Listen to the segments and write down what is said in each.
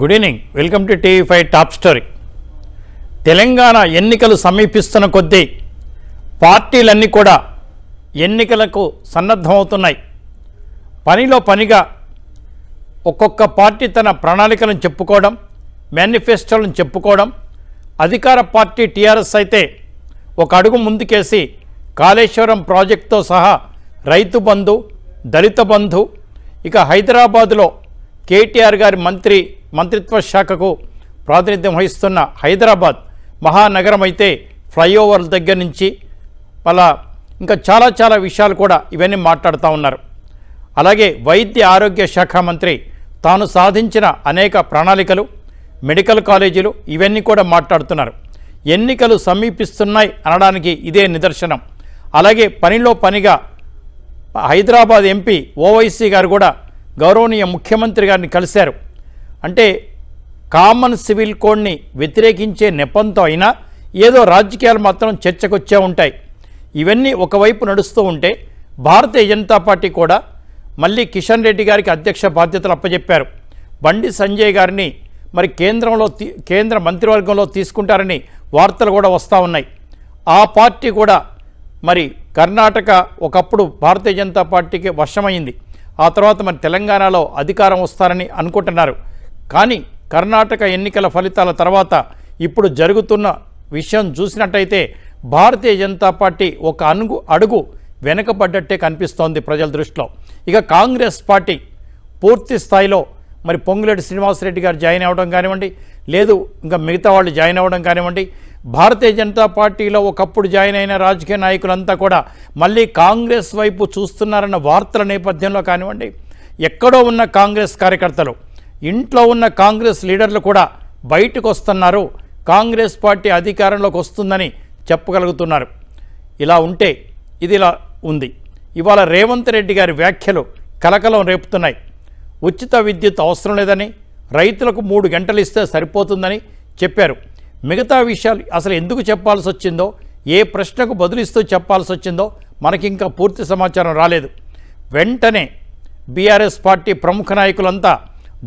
Good evening. Welcome to TV five top story. Telangana ఎన్నికలు సమీపిస్తున్న కొద్దీ పార్టీలన్నీ కూడా ఎన్నికలకు సన్నద్ధమవుతున్నాయి. పనిలో పనిగా ఒక్కొక్క పార్టీ తన ప్రణాళికలను చెప్పుకోవడం మేనిఫెస్టోలను చెప్పుకోవడం అధికార పార్టీ టీఆర్ఎస్ అయితే ఒక అడుగు ముందుకేసి కాళేశ్వరం ప్రాజెక్టుతో సహా రైతు బంధు దళిత బంధు ఇక హైదరాబాదులో కేటీఆర్ గారి మంత్రి మంత్రిత్వ శాఖకు ప్రాతినిధ్యం వహిస్తున్న హైదరాబాద్ మహానగరం అయితే ఫ్లైఓవర్ల దగ్గర నుంచి మళ్ళా ఇంకా చాలా చాలా విషయాలు కూడా ఇవన్నీ మాట్లాడుతూ ఉన్నారు. అలాగే వైద్య ఆరోగ్య శాఖ మంత్రి తాను సాధించిన అనేక ప్రణాళికలు మెడికల్ కాలేజీలు ఇవన్నీ కూడా మాట్లాడుతున్నారు. ఎన్నికలు సమీపిస్తున్నాయి అనడానికి ఇదే నిదర్శనం. అలాగే పనిలో పనిగా హైదరాబాద్ ఎంపీ ఓవైసీ గారు కూడా గౌరవనీయ ముఖ్యమంత్రి గారిని కలిశారు. అంటే కామన్ సివిల్ కోడ్ని వ్యతిరేకించే నెపంతో అయినా ఏదో రాజకీయాలు మాత్రం చర్చకొచ్చే ఉంటాయి. ఇవన్నీ ఒకవైపు నడుస్తూ ఉంటే భారతీయ జనతా పార్టీ కూడా మళ్ళీ కిషన్ రెడ్డి గారికి అధ్యక్ష బాధ్యతలు అప్పచెప్పారు బండి సంజయ్ గారిని మరి కేంద్రంలో తీ- కేంద్ర మంత్రివర్గంలో తీసుకుంటారని వార్తలు కూడా వస్తూ ఉన్నాయి. ఆ పార్టీ కూడా మరి కర్ణాటక ఒకప్పుడు భారతీయ జనతా పార్టీకి వశమైంది. ఆ తర్వాత మరి తెలంగాణలో అధికారం వస్తారని అనుకుంటున్నారు. కానీ కర్ణాటక ఎన్నికల ఫలితాల తర్వాత ఇప్పుడు జరుగుతున్న విషయం చూసినట్టయితే భారతీయ జనతా పార్టీ ఒక అణుగు అడుగు వెనకబడ్డట్టే కనిపిస్తోంది ప్రజల దృష్టిలో. ఇక కాంగ్రెస్ పార్టీ పూర్తి స్థాయిలో మరి పొంగులేటి శ్రీనివాసరెడ్డి గారు జాయిన్ అవ్వడం కానివ్వండి లేదు ఇంకా మిగతా వాళ్ళు జాయిన్ అవ్వడం కానివ్వండి భారతీయ జనతా పార్టీలో ఒకప్పుడు జాయిన్ అయిన రాజకీయ నాయకులంతా కూడా మళ్ళీ కాంగ్రెస్ వైపు చూస్తున్నారన్న వార్తల నేపథ్యంలో కానివ్వండి ఎక్కడో ఉన్న కాంగ్రెస్ కార్యకర్తలు ఇంట్లో ఉన్న కాంగ్రెస్ లీడర్లు కూడా బయటకు వస్తున్నారు కాంగ్రెస్ పార్టీ అధికారంలోకి వస్తుందని చెప్పగలుగుతున్నారు. ఇలా ఉంటే ఇది ఇలా ఉంది. ఇవాళ రేవంత్ రెడ్డి గారి వ్యాఖ్యలు కలకలం రేపుతున్నాయి. ఉచిత విద్యుత్ అవసరం లేదని రైతులకు మూడు గంటలు ఇస్తే సరిపోతుందని చెప్పారు. మిగతా విషయాలు అసలు ఎందుకు చెప్పాల్సి వచ్చిందో ఏ ప్రశ్నకు బదులిస్తూ చెప్పాల్సి వచ్చిందో మనకి ఇంకా పూర్తి సమాచారం రాలేదు. వెంటనే బీఆర్ఎస్ పార్టీ ప్రముఖ నాయకులంతా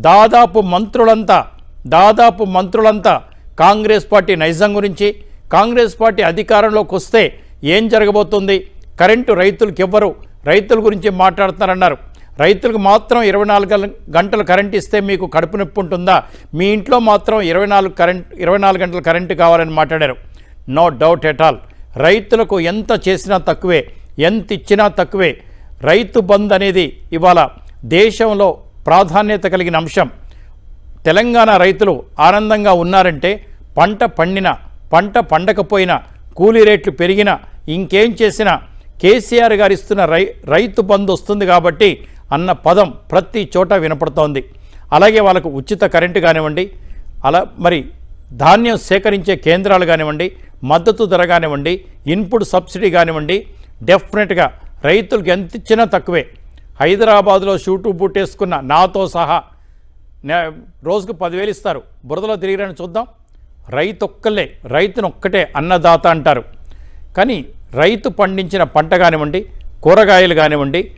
దాదాపు మంత్రులంతా దాదాపు మంత్రులంతా కాంగ్రెస్ పార్టీ నైజం గురించి కాంగ్రెస్ పార్టీ అధికారంలోకి వస్తే ఏం జరగబోతుంది? కరెంటు రైతులకు ఇవ్వరు రైతుల గురించి మాట్లాడుతున్నారన్నారు. రైతులకు మాత్రం ఇరవై నాలుగు గంటలు కరెంట్ ఇస్తే మీకు కడుపు నొప్పి ఉంటుందా? మీ ఇంట్లో మాత్రం ఇరవై నాలుగు కరెంట్ ఇరవై నాలుగు గంటలు కరెంటు కావాలని మాట్లాడారు. No doubt at all. రైతులకు ఎంత చేసినా తక్కువే ఎంత ఇచ్చినా తక్కువే. రైతు బంద్ అనేది ఇవాళ దేశంలో ప్రాధాన్యత కలిగిన అంశం. తెలంగాణ రైతులు ఆనందంగా ఉన్నారంటే పంట పండిన పంట పండకపోయినా కూలీ రేట్లు పెరిగినా ఇంకేం చేసినా కేసీఆర్ గారు ఇస్తున్న రై రైతు బంధు వస్తుంది కాబట్టి అన్న పదం ప్రతి చోట వినపడుతోంది. అలాగే వాళ్ళకు ఉచిత కరెంటు కానివ్వండి అలా మరి ధాన్యం సేకరించే కేంద్రాలు కానివ్వండి మద్దతు ధర కానివ్వండి ఇన్పుట్ సబ్సిడీ కానివ్వండి డెఫినెట్గా రైతులకు ఎంత ఇచ్చినా తక్కువే. హైదరాబాద్లో షూటు బూటేసుకున్న నాతో సహా నే- రోజుకు పదివేలు ఇస్తారు. బురదలో తిరిగిరని చూద్దాం. రైతు ఒక్కలే రైతును ఒక్కటే అన్నదాత అంటారు. కానీ రైతు పండించిన పంట కానివ్వండి కూరగాయలు కానివ్వండి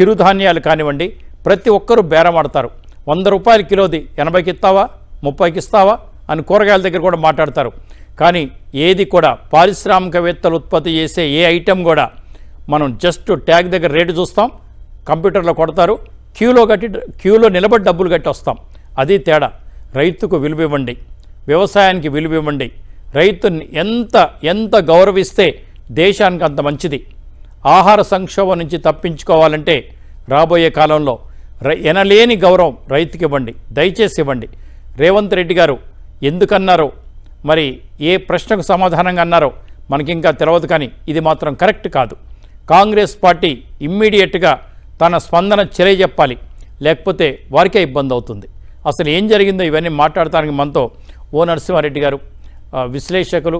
చిరుధాన్యాలు కానివ్వండి ప్రతి ఒక్కరూ బేరమాడతారు వంద రూపాయల కిలోది ఎనభైకి ఇస్తావా ముప్పైకి ఇస్తావా అని కూరగాయల దగ్గర కూడా మాట్లాడతారు. కానీ ఏది కూడా పారిశ్రామికవేత్తలు ఉత్పత్తి చేసే ఏ ఐటెం కూడా మనం జస్ట్ ట్యాగ్ దగ్గర రేటు చూస్తాం. కంప్యూటర్లో కొడతారు. క్యూలో కట్టి క్యూలో నిలబడి డబ్బులు కట్టి వస్తాం. అది తేడా. రైతుకు విలువ ఇవ్వండి. వ్యవసాయానికి విలువ ఇవ్వండి. రైతుని ఎంత ఎంత గౌరవిస్తే దేశానికి అంత మంచిది. ఆహార సంక్షోభం నుంచి తప్పించుకోవాలంటే రాబోయే కాలంలో ఎనలేని గౌరవం రైతుకి ఇవ్వండి. దయచేసి ఇవ్వండి. రేవంత్ రెడ్డి గారు ఎందుకన్నారో? మరి ఏ ప్రశ్నకు సమాధానంగా అన్నారో మనకి ఇంకా తెలియదు కానీ ఇది మాత్రం కరెక్ట్ కాదు. కాంగ్రెస్ పార్టీ ఇమ్మీడియట్గా తన స్పందన తెలియజెప్పాలి లేకపోతే వారికే ఇబ్బంది అవుతుంది. అసలు ఏం జరిగిందో ఇవన్నీ మాట్లాడటానికి మనతో ఓ నరసింహారెడ్డి గారు విశ్లేషకులు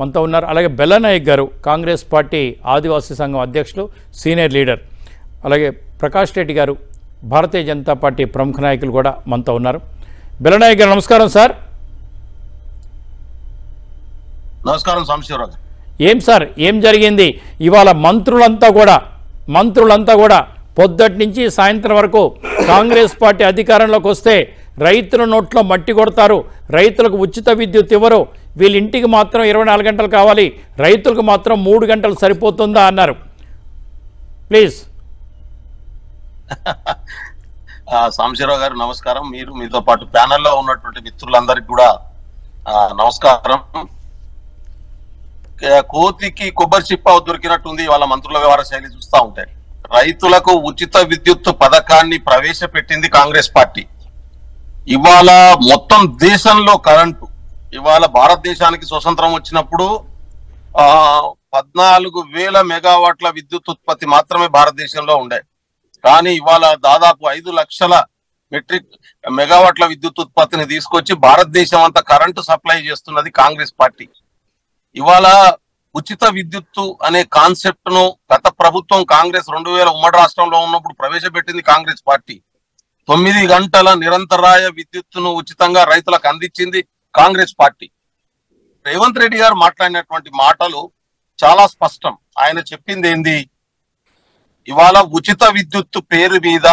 మనతో ఉన్నారు. అలాగే బెల్లనాయక్ గారు కాంగ్రెస్ పార్టీ ఆదివాసీ సంఘం అధ్యక్షులు సీనియర్ లీడర్. అలాగే ప్రకాష్ రెడ్డి గారు భారతీయ జనతా పార్టీ ప్రముఖ నాయకులు కూడా మనతో ఉన్నారు. బెల్లనాయక్ గారు నమస్కారం సార్. నమస్కారం సాంబశివరావు గారు. ఏం సార్ ఏం జరిగింది? ఇవాళ మంత్రులంతా కూడా మంత్రులంతా కూడా పొద్దటి నుంచి సాయంత్రం వరకు కాంగ్రెస్ పార్టీ అధికారంలోకి వస్తే రైతుల నోట్లో మట్టి కొడతారు. రైతులకు ఉచిత విద్యుత్ ఇవ్వరు. వీళ్ళ ఇంటికి మాత్రం ఇరవై నాలుగు గంటలు కావాలి. రైతులకు మాత్రం మూడు గంటలు సరిపోతుందా అన్నారు. ప్లీజ్. సాంశీరావు గారు నమస్కారం. మీరు మీతో పాటు ప్యానెల్లో ఉన్నటువంటి మిత్రులందరికీ కూడా నమస్కారం. కోతికి కొబ్బరి చిప్ప దొరికినట్టుంది. వాళ్ళ మంత్రుల వ్యవహార శైలి చూస్తూ ఉంటాయి రైతులకు ఉచిత విద్యుత్ పథకాన్ని ప్రవేశపెట్టింది కాంగ్రెస్ పార్టీ. ఇవాళ మొత్తం దేశంలో కరెంటు ఇవాళ భారతదేశానికి స్వతంత్రం వచ్చినప్పుడు ఆ పద్నాలుగు వేల మెగావాట్ల విద్యుత్ ఉత్పత్తి మాత్రమే భారతదేశంలో ఉండే. కానీ ఇవాళ దాదాపు ఐదు లక్షల మెట్రిక్ మెగావాట్ల విద్యుత్ ఉత్పత్తిని తీసుకొచ్చి భారతదేశం అంతా కరెంటు సప్లై చేస్తున్నది కాంగ్రెస్ పార్టీ. ఇవాళ ఉచిత విద్యుత్తు అనే కాన్సెప్ట్ను గత ప్రభుత్వం కాంగ్రెస్ రెండు వేల ఉమ్మడి రాష్ట్రంలో ఉన్నప్పుడు ప్రవేశపెట్టింది కాంగ్రెస్ పార్టీ. తొమ్మిది గంటల నిరంతరాయ విద్యుత్తును ఉచితంగా రైతులకు అందించింది కాంగ్రెస్ పార్టీ. రేవంత్ రెడ్డి గారు మాట్లాడినటువంటి మాటలు చాలా స్పష్టం. ఆయన చెప్పింది ఏంది? ఇవాళ ఉచిత విద్యుత్తు పేరు మీద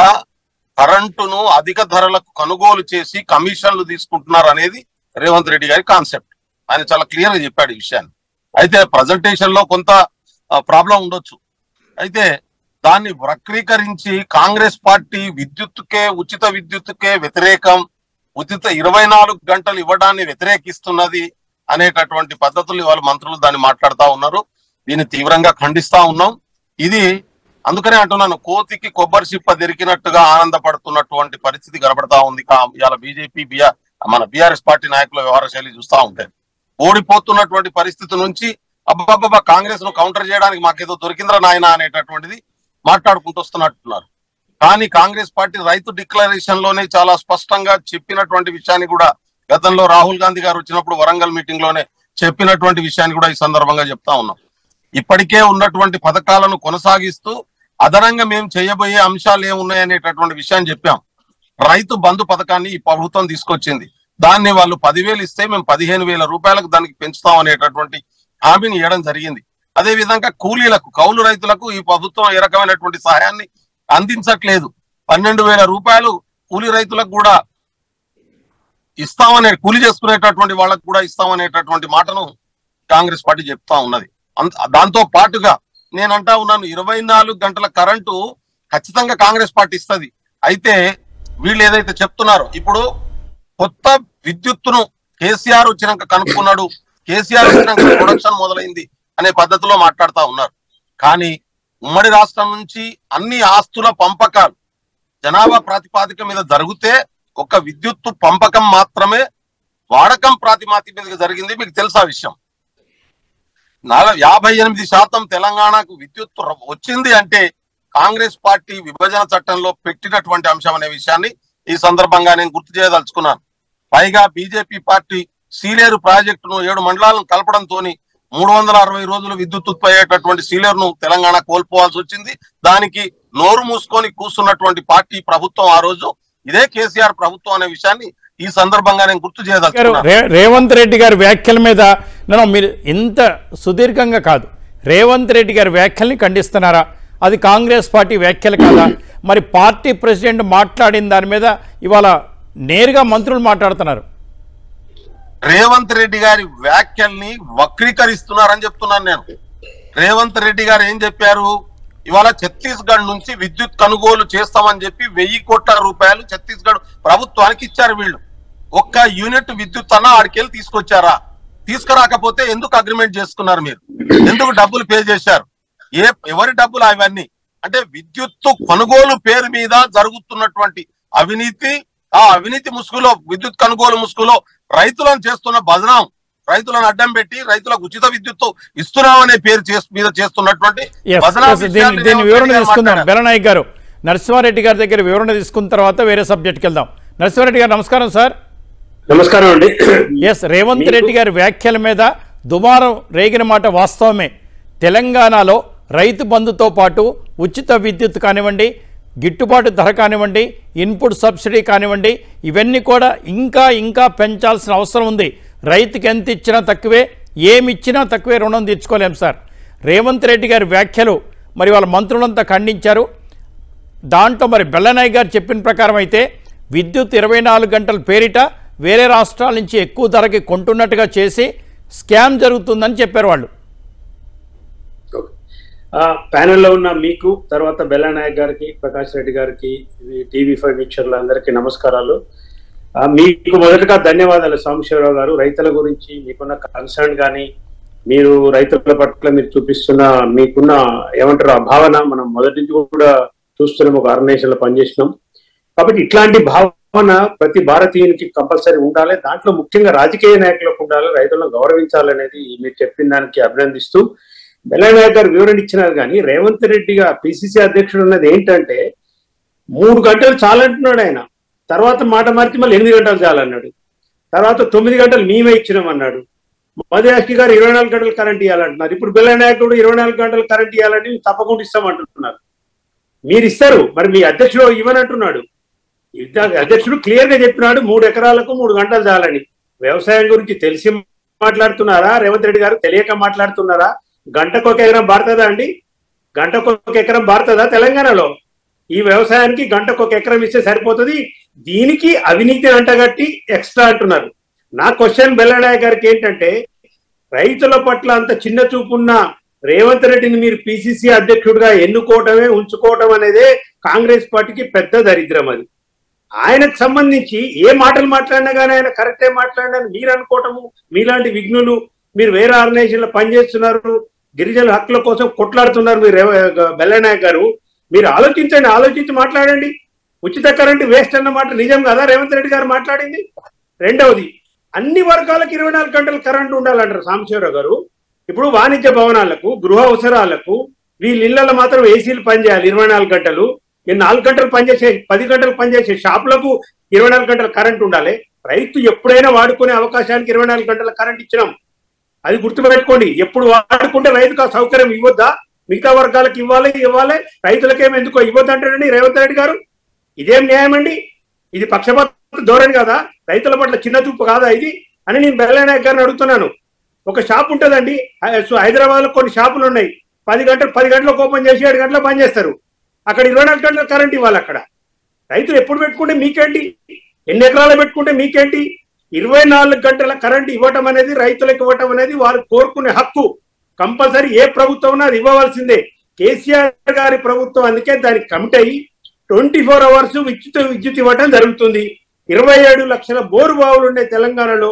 కరెంటును అధిక ధరలకు కొనుగోలు చేసి కమిషన్లు తీసుకుంటున్నారు అనేది రేవంత్ రెడ్డి గారి కాన్సెప్ట్. ఆయన చాలా క్లియర్గా చెప్పాడు ఈ విషయాన్ని. అయితే ప్రజెంటేషన్లో కొంత ప్రాబ్లం ఉండొచ్చు. అయితే దాన్ని వక్రీకరించి కాంగ్రెస్ పార్టీ విద్యుత్కే ఉచిత విద్యుత్కే వ్యతిరేకం ఉచిత ఇరవై నాలుగు గంటలు ఇవ్వడాన్ని వ్యతిరేకిస్తున్నది అనేటటువంటి పద్ధతులు ఇవాళ మంత్రులు దాన్ని మాట్లాడుతా ఉన్నారు. దీన్ని తీవ్రంగా ఖండిస్తా ఉన్నాం. ఇది అందుకనే అంటున్నాను కోతికి కొబ్బరి చిప్ప దొరికినట్టుగా ఆనందపడుతున్నటువంటి పరిస్థితి కనబడతా ఉంది. కా- ఇవాళ BJP B R BRS party నాయకుల వ్యవహార శైలి చూస్తా ఉంటాయి ఓడిపోతున్నటువంటి పరిస్థితి నుంచి అబ్బాబ్బా కాంగ్రెస్ను కౌంటర్ చేయడానికి మాకేదో దొరికిందిరా నాయన అనేటటువంటిది మాట్లాడుకుంటూ వస్తున్నట్టున్నారు. కానీ కాంగ్రెస్ పార్టీ రైతు డిక్లరేషన్లోనే చాలా స్పష్టంగా చెప్పినటువంటి విషయాన్ని కూడా గతంలో రాహుల్ గాంధీ గారు వచ్చినప్పుడు వరంగల్ మీటింగ్లోనే చెప్పినటువంటి విషయాన్ని కూడా ఈ సందర్భంగా చెప్తా ఉన్నాం. ఇప్పటికే ఉన్నటువంటి పథకాలను కొనసాగిస్తూ అదనంగా మేము చేయబోయే అంశాలు ఏమున్నాయి అనేటటువంటి విషయాన్ని చెప్పాం. రైతు బంధు పథకాన్ని ఈ ప్రభుత్వం తీసుకొచ్చింది. దాన్ని వాళ్ళు పదివేలు ఇస్తే మేము పదిహేను వేల రూపాయలకు దానికి పెంచుతాం అనేటటువంటి హామీని ఇవ్వడం జరిగింది. అదే విధంగా కూలీలకు కౌలు రైతులకు ఈ ప్రభుత్వం ఏ రకమైనటువంటి సహాయాన్ని అందించట్లేదు. పన్నెండు వేల రూపాయలు కూలీ రైతులకు కూడా ఇస్తామనే కూలి చేసుకునేటటువంటి వాళ్ళకు కూడా ఇస్తామనేటటువంటి మాటను కాంగ్రెస్ పార్టీ చెప్తా ఉన్నది. దాంతో పాటుగా నేనంటా ఉన్నాను ఇరవై నాలుగు గంటల కరెంటు ఖచ్చితంగా కాంగ్రెస్ పార్టీ ఇస్తుంది. అయితే వీళ్ళు ఏదైతే చెప్తున్నారో ఇప్పుడు కొత్త విద్యుత్తును కేసీఆర్ వచ్చినాక కనుక్కున్నాడు. కేసీఆర్ వచ్చినాక ప్రొడక్షన్ మొదలైంది అనే పద్ధతిలో మాట్లాడుతా ఉన్నారు. కానీ ఉమ్మడి రాష్ట్రం నుంచి అన్ని ఆస్తుల పంపకాలు జనాభా ప్రాతిపాదిక మీద జరిగితే ఒక విద్యుత్తు పంపకం మాత్రమే వాడకం ప్రాతిపాదిక మీద జరిగింది. మీకు తెలుసా విషయం? నాలుగు యాభై ఎనిమిది శాతం తెలంగాణకు విద్యుత్ వచ్చింది అంటే కాంగ్రెస్ పార్టీ విభజన చట్టంలో పెట్టినటువంటి అంశం అనే విషయాన్ని ఈ సందర్భంగా నేను గుర్తు చేయదలుచుకున్నాను. పైగా బీజేపీ పార్టీ సీలేరు ప్రాజెక్టును ఏడు మండలాలను కలపడంతో మూడు వందల అరవై రోజులు విద్యుత్ ఉత్పత్తి అయ్యేటటువంటి సీలేరును తెలంగాణ కోల్పోవాల్సి వచ్చింది. దానికి నోరు మూసుకొని కూర్చున్నటువంటి పార్టీ ప్రభుత్వం ఆ రోజు ఇదే కేసీఆర్ ప్రభుత్వం అనే విషయాన్ని ఈ సందర్భంగా నేను గుర్తు గారు చేయదలుచుకున్నాను రేవంత్ రెడ్డి గారి వ్యాఖ్యల మీద నేను మీరు ఇంత సుదీర్ఘంగా కాదు. రేవంత్ రెడ్డి గారి వ్యాఖ్యల్ని ఖండిస్తున్నారా? అది కాంగ్రెస్ పార్టీ వ్యాఖ్యలు కాదా? మరి పార్టీ ప్రెసిడెంట్ మాట్లాడిన దాని మీద ఇవాళ నేరుగా మంత్రులు మాట్లాడుతున్నారు. రేవంత్ రెడ్డి గారి వ్యాఖ్యల్ని వక్రీకరిస్తున్నారని చెప్తున్నాను నేను. రేవంత్ రెడ్డి గారు ఏం చెప్పారు? ఇవాళ ఛత్తీస్గఢ్ నుంచి విద్యుత్ కొనుగోలు చేస్తామని చెప్పి వెయ్యి కోట్ల రూపాయలు ఛత్తీస్గఢ్ ప్రభుత్వానికి ఇచ్చారు వీళ్ళు. ఒక్క యూనిట్ విద్యుత్ అన్న ఆడికెళ్ళి తీసుకొచ్చారా? తీసుకురాకపోతే ఎందుకు అగ్రిమెంట్ చేసుకున్నారు మీరు? ఎందుకు డబ్బులు పే చేశారు? ఏ ఎవరి డబ్బులు అవన్నీ? అంటే విద్యుత్తు కొనుగోలు పేరు మీద జరుగుతున్నటువంటి అవినీతి ఆ అవినీతి ముసుగులో విద్యుత్ కొనుగోలు ముసుగులో రైతులను చేస్తున్న భజనం రైతులను అడ్డం పెట్టి రైతులకు ఉచిత విద్యుత్తు ఇస్తున్నామనే పేరు మీద చేస్తున్నటువంటి వివరణ తీసుకుందాం. బెలనాయక్ గారు నరసింహారెడ్డి గారి దగ్గర వివరణ తీసుకున్న తర్వాత వేరే సబ్జెక్ట్కి వెళ్దాం. నరసింహారెడ్డి గారు నమస్కారం సార్. నమస్కారం అండి. ఎస్ రేవంత్ రెడ్డి గారి వ్యాఖ్యల మీద దుమారం రేగిన మాట వాస్తవమే. తెలంగాణలో రైతు బంధుతో పాటు ఉచిత విద్యుత్ కానివ్వండి గిట్టుబాటు ధర కానివ్వండి ఇన్పుట్ సబ్సిడీ కానివ్వండి ఇవన్నీ కూడా ఇంకా ఇంకా పెంచాల్సిన అవసరం ఉంది. రైతుకి ఎంత ఇచ్చినా తక్కువే ఏమి ఇచ్చినా తక్కువే రుణం తీర్చుకోలేం సార్. రేవంత్ రెడ్డి గారి వ్యాఖ్యలు మరి వాళ్ళ మంత్రులంతా ఖండించారు. దాంట్లో మరి బెల్లనాయ్ గారు చెప్పిన ప్రకారం అయితే విద్యుత్ ఇరవై నాలుగు గంటల పేరిట వేరే రాష్ట్రాల నుంచి ఎక్కువ ధరకి కొంటున్నట్టుగా చేసి స్కామ్ జరుగుతుందని చెప్పారు వాళ్ళు. ప్యానెల్లో ఉన్న మీకు తర్వాత బెల్లా నాయక్ గారికి ప్రకాష్ రెడ్డి గారికి టీవీ ఫైవ్ వీక్షకులు అందరికీ నమస్కారాలు మీకు మొదటగా ధన్యవాదాలు సాంబశివరావు గారు. రైతుల గురించి మీకున్న కన్సర్న్ కానీ మీరు రైతుల పట్ల మీరు చూపిస్తున్న మీకున్న ఏమంటారు ఆ భావన మనం మొదటి నుంచి కూడా చూస్తున్నాం ఒక ఆర్గనైజేషన్లో పనిచేసినాం కాబట్టి ఇట్లాంటి భావన ప్రతి భారతీయునికి కంపల్సరీ ఉండాలి. దాంట్లో ముఖ్యంగా రాజకీయ నాయకులకు ఉండాలి రైతులను గౌరవించాలనేది మీరు చెప్పిన దానికి అభినందిస్తూ బెల్లనాయక్ గారు వివరణ ఇచ్చినారు కానీ రేవంత్ రెడ్డిగా పిసిసి అధ్యక్షుడు ఉన్నది ఏంటంటే మూడు గంటలు చాలంటున్నాడు ఆయన. తర్వాత మాట మార్చి మళ్ళీ ఎనిమిది గంటలు చాలన్నాడు. తర్వాత తొమ్మిది గంటలు మేమే ఇచ్చినాం అన్నాడు మధుయాష్కి గారు ఇరవై నాలుగు గంటలు కరెంట్ ఇవ్వాలంటున్నారు ఇప్పుడు బెల్లనాయక్ కూడా ఇరవై నాలుగు గంటలు కరెంట్ ఇవ్వాలని తప్పకుండా ఇస్తామంటున్నారు. మీరు ఇస్తారు మరి మీ అధ్యక్షుడు ఇవ్వనంటున్నాడు. అధ్యక్షుడు క్లియర్గా చెప్పినాడు మూడు ఎకరాలకు మూడు గంటలు చాలని. వ్యవసాయం గురించి తెలిసి మాట్లాడుతున్నారా? రేవంత్ రెడ్డి గారు తెలియక మాట్లాడుతున్నారా? గంటకు ఒక ఎకరం బారుతుందా అండి? గంటకు ఒక ఎకరం బారుతుందా తెలంగాణలో? ఈ వ్యవసాయానికి గంటకు ఒక ఎకరం ఇస్తే సరిపోతుంది. దీనికి అవినీతి అంటగట్టి ఎక్స్ట్రా అంటున్నారు. నా క్వశ్చన్ బెల్లడాయ గారికి ఏంటంటే రైతుల పట్ల అంత చిన్న చూపున్న రేవంత్ రెడ్డిని మీరు పిసిసి అధ్యక్షుడిగా ఎన్నుకోవటమే ఉంచుకోవటం అనేదే కాంగ్రెస్ పార్టీకి పెద్ద దరిద్రం అది. ఆయనకు సంబంధించి ఏ మాటలు మాట్లాడినా కానీ ఆయన కరెక్టే మాట్లాడినా మీరు అనుకోవటము మీలాంటి విఘ్నులు మీరు వేరే ఆర్గనైజేషన్లో పనిచేస్తున్నారు. గిరిజనుల హక్కుల కోసం కొట్లాడుతున్నారు మీరు రేవ- బెల్లనాయక్ గారు. మీరు ఆలోచించండి ఆలోచించి మాట్లాడండి. ఉచిత కరెంటు వేస్ట్ అన్నమాట నిజం కదా? రేవంత్ రెడ్డి గారు మాట్లాడింది. రెండవది అన్ని వర్గాలకు ఇరవై నాలుగు గంటలు కరెంటు ఉండాలంటారు సాంబశివరావు గారు. ఇప్పుడు వాణిజ్య భవనాలకు గృహ అవసరాలకు వీళ్ళ ఇళ్ళలో మాత్రం ఏసీలు పనిచేయాలి ఇరవై నాలుగు గంటలు. నేను నాలుగు గంటలు పనిచేసే పది గంటలు పనిచేసే షాపులకు ఇరవై నాలుగు గంటల కరెంట్ ఉండాలి. రైతు ఎప్పుడైనా వాడుకునే అవకాశానికి ఇరవై నాలుగు గంటల కరెంట్ ఇచ్చినాం. అది గుర్తుపెట్టుకోండి. ఎప్పుడు వాడుకుంటే రైతుకు ఆ సౌకర్యం ఇవ్వద్దా? మిగతా వర్గాలకు ఇవ్వాలి ఇవ్వాలి. రైతులకేం ఎందుకో ఇవ్వద్దంటారండి రేవంత్ రెడ్డి గారు? ఇదేం న్యాయం అండి? ఇది పక్షపాత ధోరణి కదా? రైతుల పట్ల చిన్న చూపు కాదా ఇది? అని నేను బెల్లనాయక్ గారిని అడుగుతున్నాను. ఒక షాప్ ఉంటుందండి. హైదరాబాద్లో కొన్ని షాపులు ఉన్నాయి. పది గంటలు పది గంటలకు ఓపెన్ చేసి ఏడు గంటలకు బంద్ చేస్తారు. అక్కడ ఇరవై నాలుగు గంటల కరెంట్ ఇవ్వాలి అక్కడ. రైతులు ఎప్పుడు పెట్టుకుంటే మీకేంటి? ఎన్ని ఎకరాలు పెట్టుకుంటే మీకేంటి? ఇరవై నాలుగు గంటల కరెంట్ ఇవ్వటం అనేది రైతులకు ఇవ్వటం అనేది వారు కోరుకునే హక్కు. కంపల్సరీ ఏ ప్రభుత్వం అది ఇవ్వవలసిందే. కేసీఆర్ గారి ప్రభుత్వం అందుకే దానికి కమిట్ అయ్యి ట్వంటీ ఫోర్ అవర్స్ విద్యుత్ విద్యుత్ ఇవ్వటం జరుగుతుంది. ఇరవై ఏడు లక్షల బోరు బావులు ఉన్నాయి తెలంగాణలో.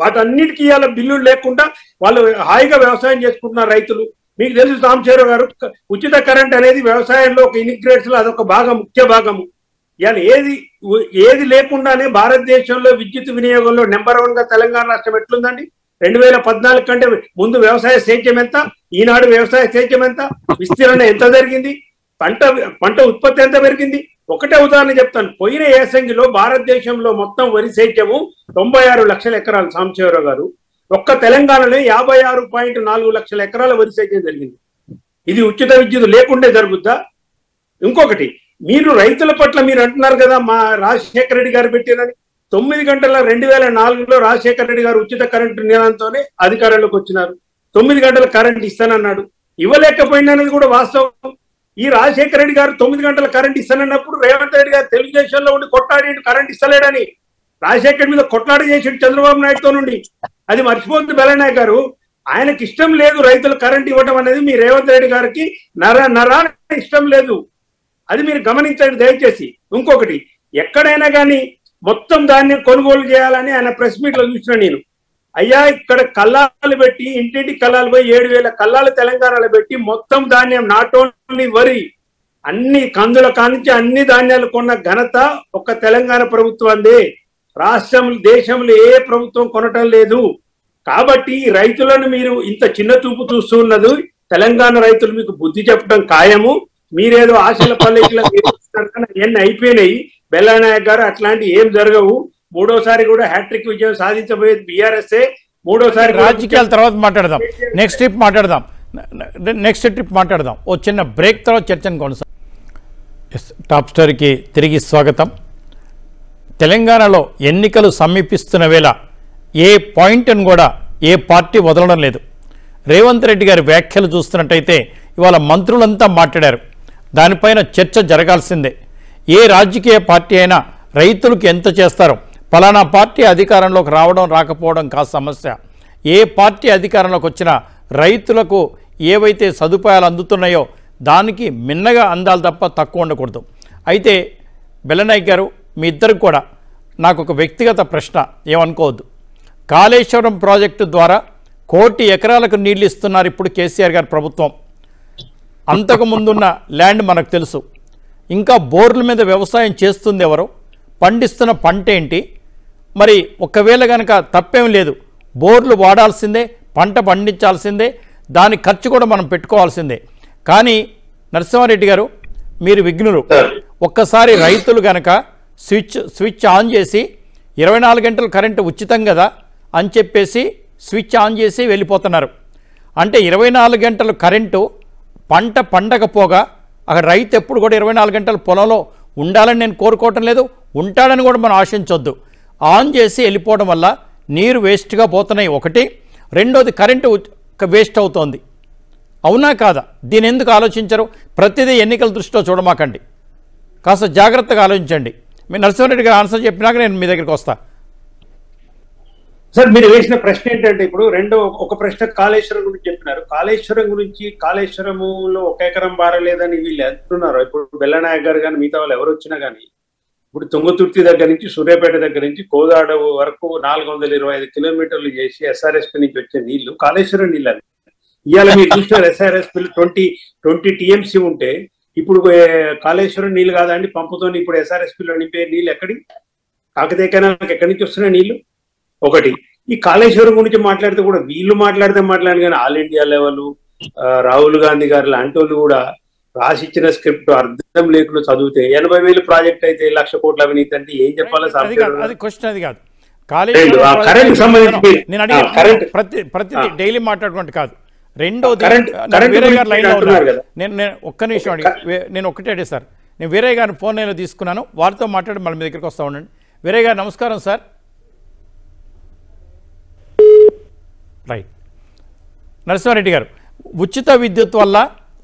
వాటన్నిటికీ ఇవాళ బిల్లులు లేకుండా వాళ్ళు హాయిగా వ్యవసాయం చేసుకుంటున్నారు రైతులు. మీకు తెలుసు సాంబశివరావు గారు ఉచిత కరెంట్ అనేది వ్యవసాయంలో ఒక ఇనిగ్రేట్స్లో అదొక భాగం ముఖ్య భాగము. ఇవాళ ఏది ఏది లేకుండానే భారతదేశంలో విద్యుత్ వినియోగంలో నెంబర్ వన్గా తెలంగాణ రాష్ట్రం ఎట్లుందండి? రెండు వేల పద్నాలుగు కంటే ముందు వ్యవసాయ సేద్యం ఎంత? ఈనాడు వ్యవసాయ సేద్యం ఎంత? విస్తీర్ణ ఎంత జరిగింది? పంట పంట ఉత్పత్తి ఎంత పెరిగింది? ఒకటే ఉదాహరణ చెప్తాను. పోయిన ఏసంగిలో భారతదేశంలో మొత్తం వరి సేద్యము తొంభై ఆరు లక్షల ఎకరాలు. సాంబశివరావు గారు ఒక్క తెలంగాణలో యాభై ఆరు పాయింట్ నాలుగు లక్షల ఎకరాల వరి సేద్యం జరిగింది. ఇది ఉచిత విద్యుత్ లేకుండే జరుగుద్దా? ఇంకొకటి మీరు రైతుల పట్ల మీరు అంటున్నారు కదా మా రాజశేఖర రెడ్డి గారు పెట్టినని తొమ్మిది గంటల రెండు వేల నాలుగులో రాజశేఖర రెడ్డి గారు ఉచిత కరెంటు నినాదంతోనే అధికారంలోకి వచ్చినారు. తొమ్మిది గంటల కరెంట్ ఇస్తానన్నాడు. ఇవ్వలేకపోయిందనేది కూడా వాస్తవం. ఈ రాజశేఖర రెడ్డి గారు తొమ్మిది గంటల కరెంట్ ఇస్తానన్నప్పుడు రేవంత్ రెడ్డి గారు తెలుగుదేశంలో ఉండి కొట్లాడి కరెంట్ ఇస్తలేడని. రాజశేఖర్ మీద కొట్లాడి చేసిండు చంద్రబాబు నాయుడుతో నుండి. అది మర్చిపోతుంది బెల్లనాయక్ గారు. ఆయనకి ఇష్టం లేదు రైతులు కరెంట్ ఇవ్వడం అనేది మీ రేవంత్ రెడ్డి గారికి నర నరాన ఇష్టం లేదు. అది మీరు గమనించండి దయచేసి. ఇంకొకటి ఎక్కడైనా కానీ మొత్తం ధాన్యం కొనుగోలు చేయాలని ఆయన ప్రెస్ మీట్లో చూసిన నేను. అయ్యా ఇక్కడ కల్లాలు పెట్టి ఇంటింటి కల్లాలు పోయి ఏడు వేల కల్లాలు తెలంగాణలో పెట్టి మొత్తం ధాన్యం నాట్ ఓన్లీ వరి అన్ని కందుల కానించి అన్ని ధాన్యాలు కొన్న ఘనత ఒక్క తెలంగాణ ప్రభుత్వందే. రాష్ట్రం దేశంలో ఏ ప్రభుత్వం కొనటం లేదు. కాబట్టి రైతులను మీరు ఇంత చిన్న చూపు చూస్తున్నది తెలంగాణ రైతులు మీకు బుద్ధి చెప్పడం ఖాయము. మీరేదో ఆశల పల్లెకిలో ఎన్ని అయిపోయినాయి. బెల్లనాయక్ గారు అట్లాంటి ఏం జరగవు. మూడోసారి కూడా హ్యాట్రిక్ విజయం సాధించబోయేది బీఆర్ఎస్ఏ మూడోసారి రాజకీయాల తర్వాత మాట్లాడదాం. నెక్స్ట్ ట్రిప్ మాట్లాడదాం. నెక్స్ట్ ట్రిప్ మాట్లాడదాం. ఓ చిన్న బ్రేక్ తర్వాత చర్చను కొనసాగు టాప్ స్టోరీకి తిరిగి స్వాగతం. తెలంగాణలో ఎన్నికలు సమీపిస్తున్న వేళ ఏ పాయింట్ను కూడా ఏ పార్టీ వదలడం లేదు. రేవంత్ రెడ్డి గారి వ్యాఖ్యలు చూస్తున్నట్టయితే ఇవాళ మంత్రులంతా మాట్లాడారు. దానిపైన చర్చ జరగాల్సిందే. ఏ రాజకీయ పార్టీ అయినా రైతులకు ఎంత చేస్తారు ఫలానా పార్టీ అధికారంలోకి రావడం రాకపోవడం కాదు సమస్య. ఏ పార్టీ అధికారంలోకి వచ్చినా రైతులకు ఏవైతే సదుపాయాలు అందుతున్నాయో దానికి మిన్నగా అందాలి తప్ప తక్కువ ఉండకూడదు. అయితే బెల్లనాయక్ గారు మీ ఇద్దరికి కూడా నాకు ఒక వ్యక్తిగత ప్రశ్న ఏమనుకోవద్దు. కాళేశ్వరం ప్రాజెక్టు ద్వారా కోటి ఎకరాలకు నీళ్ళు ఇస్తున్నారు ఇప్పుడు కేసీఆర్ గారి ప్రభుత్వం. అంతకు ముందున్న ల్యాండ్ మనకు తెలుసు. ఇంకా బోర్ల మీద వ్యవసాయం చేస్తుంది ఎవరు? పండిస్తున్న పంట ఏంటి? మరి ఒకవేళ కనుక తప్పేం లేదు. బోర్లు వాడాల్సిందే పంట పండించాల్సిందే దాని ఖర్చు కూడా మనం పెట్టుకోవాల్సిందే. కానీ నరసింహారెడ్డి గారు మీరు విఘ్నులు. ఒక్కసారి రైతులు గనక స్విచ్ స్విచ్ ఆన్ చేసి ఇరవై నాలుగు గంటలు కరెంటు ఉచితం కదా అని చెప్పేసి స్విచ్ ఆన్ చేసి వెళ్ళిపోతున్నారు. అంటే ఇరవై నాలుగు గంటలు కరెంటు పంట పండకపోగా అక్కడ రైతు ఎప్పుడు కూడా ఇరవై నాలుగు గంటలు పొలంలో ఉండాలని నేను కోరుకోవటం లేదు ఉంటాడని కూడా మనం ఆశించొద్దు. ఆన్ చేసి వెళ్ళిపోవడం వల్ల నీరు వేస్ట్గా పోతున్నాయి. ఒకటి. రెండోది కరెంటు వేస్ట్ అవుతోంది. అవునా కాదా? దీని ఎందుకు ఆలోచించరు? ప్రతిదీ ఎన్నికల దృష్టిలో చూడమాకండి. కాస్త జాగ్రత్తగా ఆలోచించండి. మీ నరసింహారెడ్డి గారు ఆన్సర్ చెప్పినాక నేను మీ దగ్గరికి వస్తా. సార్ మీరు వేసిన ప్రశ్న ఏంటంటే ఇప్పుడు రెండో ఒక ప్రశ్న కాళేశ్వరం గురించి చెప్పినారు. కాళేశ్వరం గురించి కాళేశ్వరములో ఒక ఎకరం బారలేదని వీళ్ళు అంటున్నారు. ఇప్పుడు బెల్లనాయక్ గారు కానీ మిగతా వాళ్ళు ఎవరు వచ్చినా కానీ ఇప్పుడు తుంగతుర్తి దగ్గర నుంచి సూర్యాపేట దగ్గర నుంచి కోదాడ వరకు నాలుగు వందల ఇరవై ఐదు కిలోమీటర్లు చేసి ఎస్ఆర్ఎస్పి నుంచి వచ్చే నీళ్ళు కాళేశ్వరం నీళ్ళు అది ఇవాళ మీరు చూసిన ఎస్ఆర్ఎస్పి ట్వంటీ ట్వంటీ టీఎంసీ ఉంటే ఇప్పుడు కాళేశ్వరం నీళ్ళు కాదండి పంపుతో ఇప్పుడు ఎస్ఆర్ఎస్పిలో నింపే నీళ్ళు ఎక్కడి? కాకతీయ కెనాల్కి ఎక్కడి నుంచి వస్తున్నాయి నీళ్ళు ఒకటి. ఈ కాళేశ్వరం గురించి మాట్లాడితే కూడా వీళ్ళు మాట్లాడితే మాట్లాడి కానీ all India level Rahul Gandhi గారు లాంటి వాళ్ళు కూడా రాసిచ్చిన స్క్రిప్ట్ అర్థం లేకుండా చదివితే ఎనభై వేలు ప్రాజెక్ట్ అయితే లక్ష కోట్ల అవినీతి అంటే ఏం చెప్పాలో అది కాదు అది సాధ్యం క్వశ్చన్ అది కాదు. ప్రతి. డైలీ మాట్లాడుకుంటే కాదు. రెండోది వేరే గారు లైన్లో ఉన్నారు. నేను నేను ఒక్క నిమిషం అడిగి వే- నేను అడిగి సార్. నేను వేరే గారిని ఫోన్ లైన్లో తీసుకున్నాను. వారితో మాట్లాడి మళ్ళీ మీ దగ్గరికి వస్తా ఉండండి. వేరే గారు నమస్కారం సార్. రైట్ నరసింహారెడ్డి గారు ఉచిత విద్యుత్ వల్ల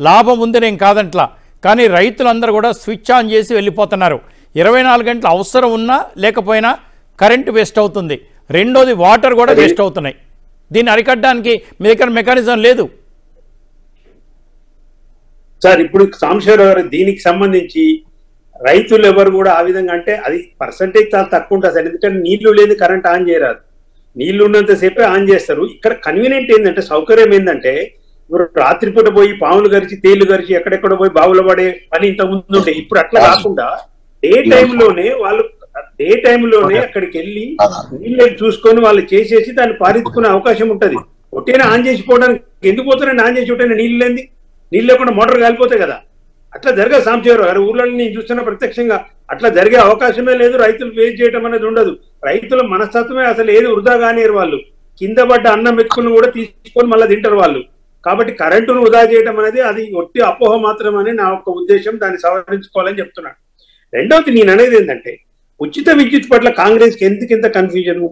లాభం ఉంది నేను కాదంట్లా కానీ రైతులందరూ కూడా స్విచ్ ఆన్ చేసి వెళ్ళిపోతున్నారు. ఇరవై నాలుగు గంటలు అవసరం ఉన్నా లేకపోయినా కరెంటు వేస్ట్ అవుతుంది. రెండోది వాటర్ కూడా వేస్ట్ అవుతున్నాయి. దీన్ని అరికట్టడానికి మీ దగ్గర మెకానిజం లేదు. సార్ ఇప్పుడు సాంబశివరావు గారు దీనికి సంబంధించి రైతులు ఎవరు కూడా ఆ విధంగా అంటే అది పర్సంటేజ్ చాలా తక్కువ ఉంటుంది సార్. ఎందుకంటే నీళ్ళు లేదు కరెంట్ ఆన్ చేయరాదు. నీళ్ళు ఉన్నంత సేపే ఆన్ చేస్తారు. ఇక్కడ కన్వీనియంట్ ఏంటంటే సౌకర్యం ఏంటంటే ఇప్పుడు రాత్రిపూట పోయి పాములు గరిచి తేళ్ళు గరిచి ఎక్కడెక్కడ పోయి బావులు పడే పని ఇంత ముందు ఉండే ఇప్పుడు అట్లా కాకుండా డే టైంలోనే వాళ్ళు డే టైంలోనే అక్కడికి వెళ్ళి నీళ్ళు చూసుకొని వాళ్ళు చేసేసి దాన్ని పారించుకునే అవకాశం ఉంటది. ఒట్టేనా ఆన్ చేసిపోవడానికి ఎందుకు పోతారని ఆన్ చేసి ఉంటే నీళ్ళు లేని నీళ్ళు లేకుండా మోటార్ కాలిపోతాయి కదా. అట్లా జరగదు సాంబశివరావు గారు. ఊర్లలో నేను చూస్తున్న ప్రత్యక్షంగా అట్లా జరిగే అవకాశమే లేదు రైతులు వేస్ట్ చేయడం అనేది ఉండదు. రైతుల మనస్తత్వమే అసలు ఏది వృధా కానియరు వాళ్ళు. కింద పడ్డ అన్నం మెతుకులను కూడా తీసుకొని మళ్ళీ తింటారు వాళ్ళు. కాబట్టి కరెంటును వృధా చేయడం అనేది అది ఒట్టి అపోహ మాత్రమని నా యొక్క ఉద్దేశం దాన్ని సవరించుకోవాలని చెప్తున్నాను రెండవది నేను అనేది ఏంటంటే ఉచిత విద్యుత్ పట్ల కాంగ్రెస్కి ఎందుకు ఇంత కన్ఫ్యూజన్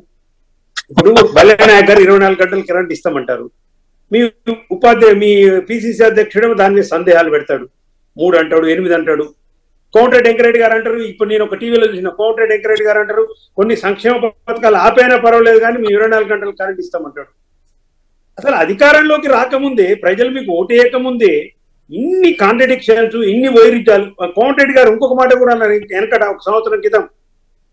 ఇప్పుడు బల్లెనాయక్ గారు ఇరవై నాలుగు గంటలు కరెంట్ ఇస్తామంటారు. మీ ఉపాధ్యాయ మీ పిసిసి అధ్యక్షుడు దాని మీద సందేహాలు పెడతాడు. మూడు అంటాడు ఎనిమిది అంటాడు. కోమటిరెడ్డి వెంకరెడ్డి గారు అంటారు. ఇప్పుడు నేను ఒక టీవీలో చూసిన కోమటిరెడ్డి వెంకరెడ్డి గారు అంటారు. కొన్ని సంక్షేమ పథకాలు ఆపైనా పర్వాలేదు కానీ మీ ఇరవై నాలుగు గంటలు కరెంట్ ఇస్తామంటాడు. అసలు అధికారంలోకి రాకముందే ప్రజలు మీకు ఓటేయకముందే ఇన్ని కాంట్రడిక్షన్స్ ఇన్ని వైరుధ్యాలు కోమటిరెడ్డి గారు ఇంకొక మాట కూడా అన్నారు. వెనకట ఒక సంవత్సరం క్రితం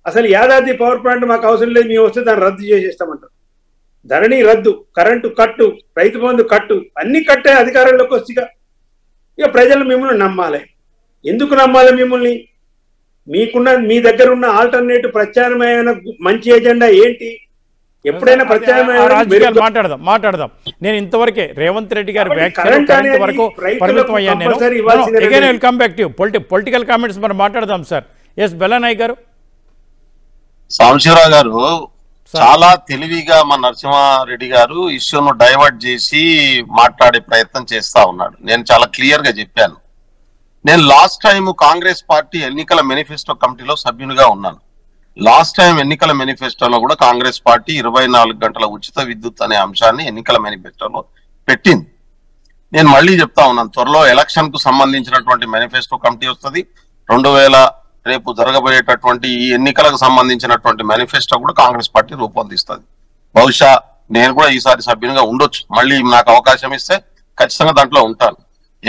అసలు యాదాద్రి పవర్ ప్లాంట్ మాకు అవసరం లేదు మేము వస్తే దాన్ని రద్దు చేసేస్తామంటారు. ధరణి రద్దు కరెంటు కట్టు రైతు బంధు కట్టు అన్ని కట్టే అధికారంలోకి వస్తే ఇక ఇక ప్రజలు మిమ్మల్ని నమ్మాలి. ఎందుకు నమ్మాలి మిమ్మల్ని? మీకున్న మీ దగ్గర ఉన్న ఆల్టర్నేటివ్ ప్రత్యామ్నాయమైన మంచి ఎజెండా ఏంటి? ఎప్పుడైనా ప్రత్యామ్నాయం రాజకీయాలు మాట్లాడదాం మాట్లాడదాం. నేను ఇంతవరకే రేవంత్ రెడ్డి గారి వ్యాఖ్యలు వరకు పరిమితం అయ్యాను నేను. కంపల్సరీ ఇవ్వాల్సిన again revenue. Welcome back to పొలిటి political comments మనం మాట్లాడదాం సార్ ఎస్ బెల్లనాయక్ గారు. సాంబశివరావు గారు చాలా తెలివిగా మన నరసింహారెడ్డి గారు ఇష్యూను డైవర్ట్ చేసి మాట్లాడే ప్రయత్నం చేస్తా ఉన్నాడు. నేను చాలా క్లియర్గా చెప్పాను. నేను లాస్ట్ టైం కాంగ్రెస్ పార్టీ ఎన్నికల మేనిఫెస్టో కమిటీలో సభ్యునిగా ఉన్నాను. లాస్ట్ టైం ఎన్నికల మేనిఫెస్టోలో కూడా కాంగ్రెస్ పార్టీ ఇరవై నాలుగు గంటల ఉచిత విద్యుత్ అనే అంశాన్ని ఎన్నికల మేనిఫెస్టోలో పెట్టింది. నేను మళ్ళీ చెప్తా ఉన్నాను త్వరలో ఎలక్షన్కు సంబంధించినటువంటి మేనిఫెస్టో కమిటీ వస్తుంది. రెండు వేల రేపు జరగబోయేటటువంటి ఈ ఎన్నికలకు సంబంధించినటువంటి మేనిఫెస్టో కూడా కాంగ్రెస్ పార్టీ రూపొందిస్తుంది. బహుశా నేను కూడా ఈసారి సభ్యునిగా ఉండొచ్చు. మళ్ళీ నాకు అవకాశం ఇస్తే ఖచ్చితంగా దాంట్లో ఉంటాను.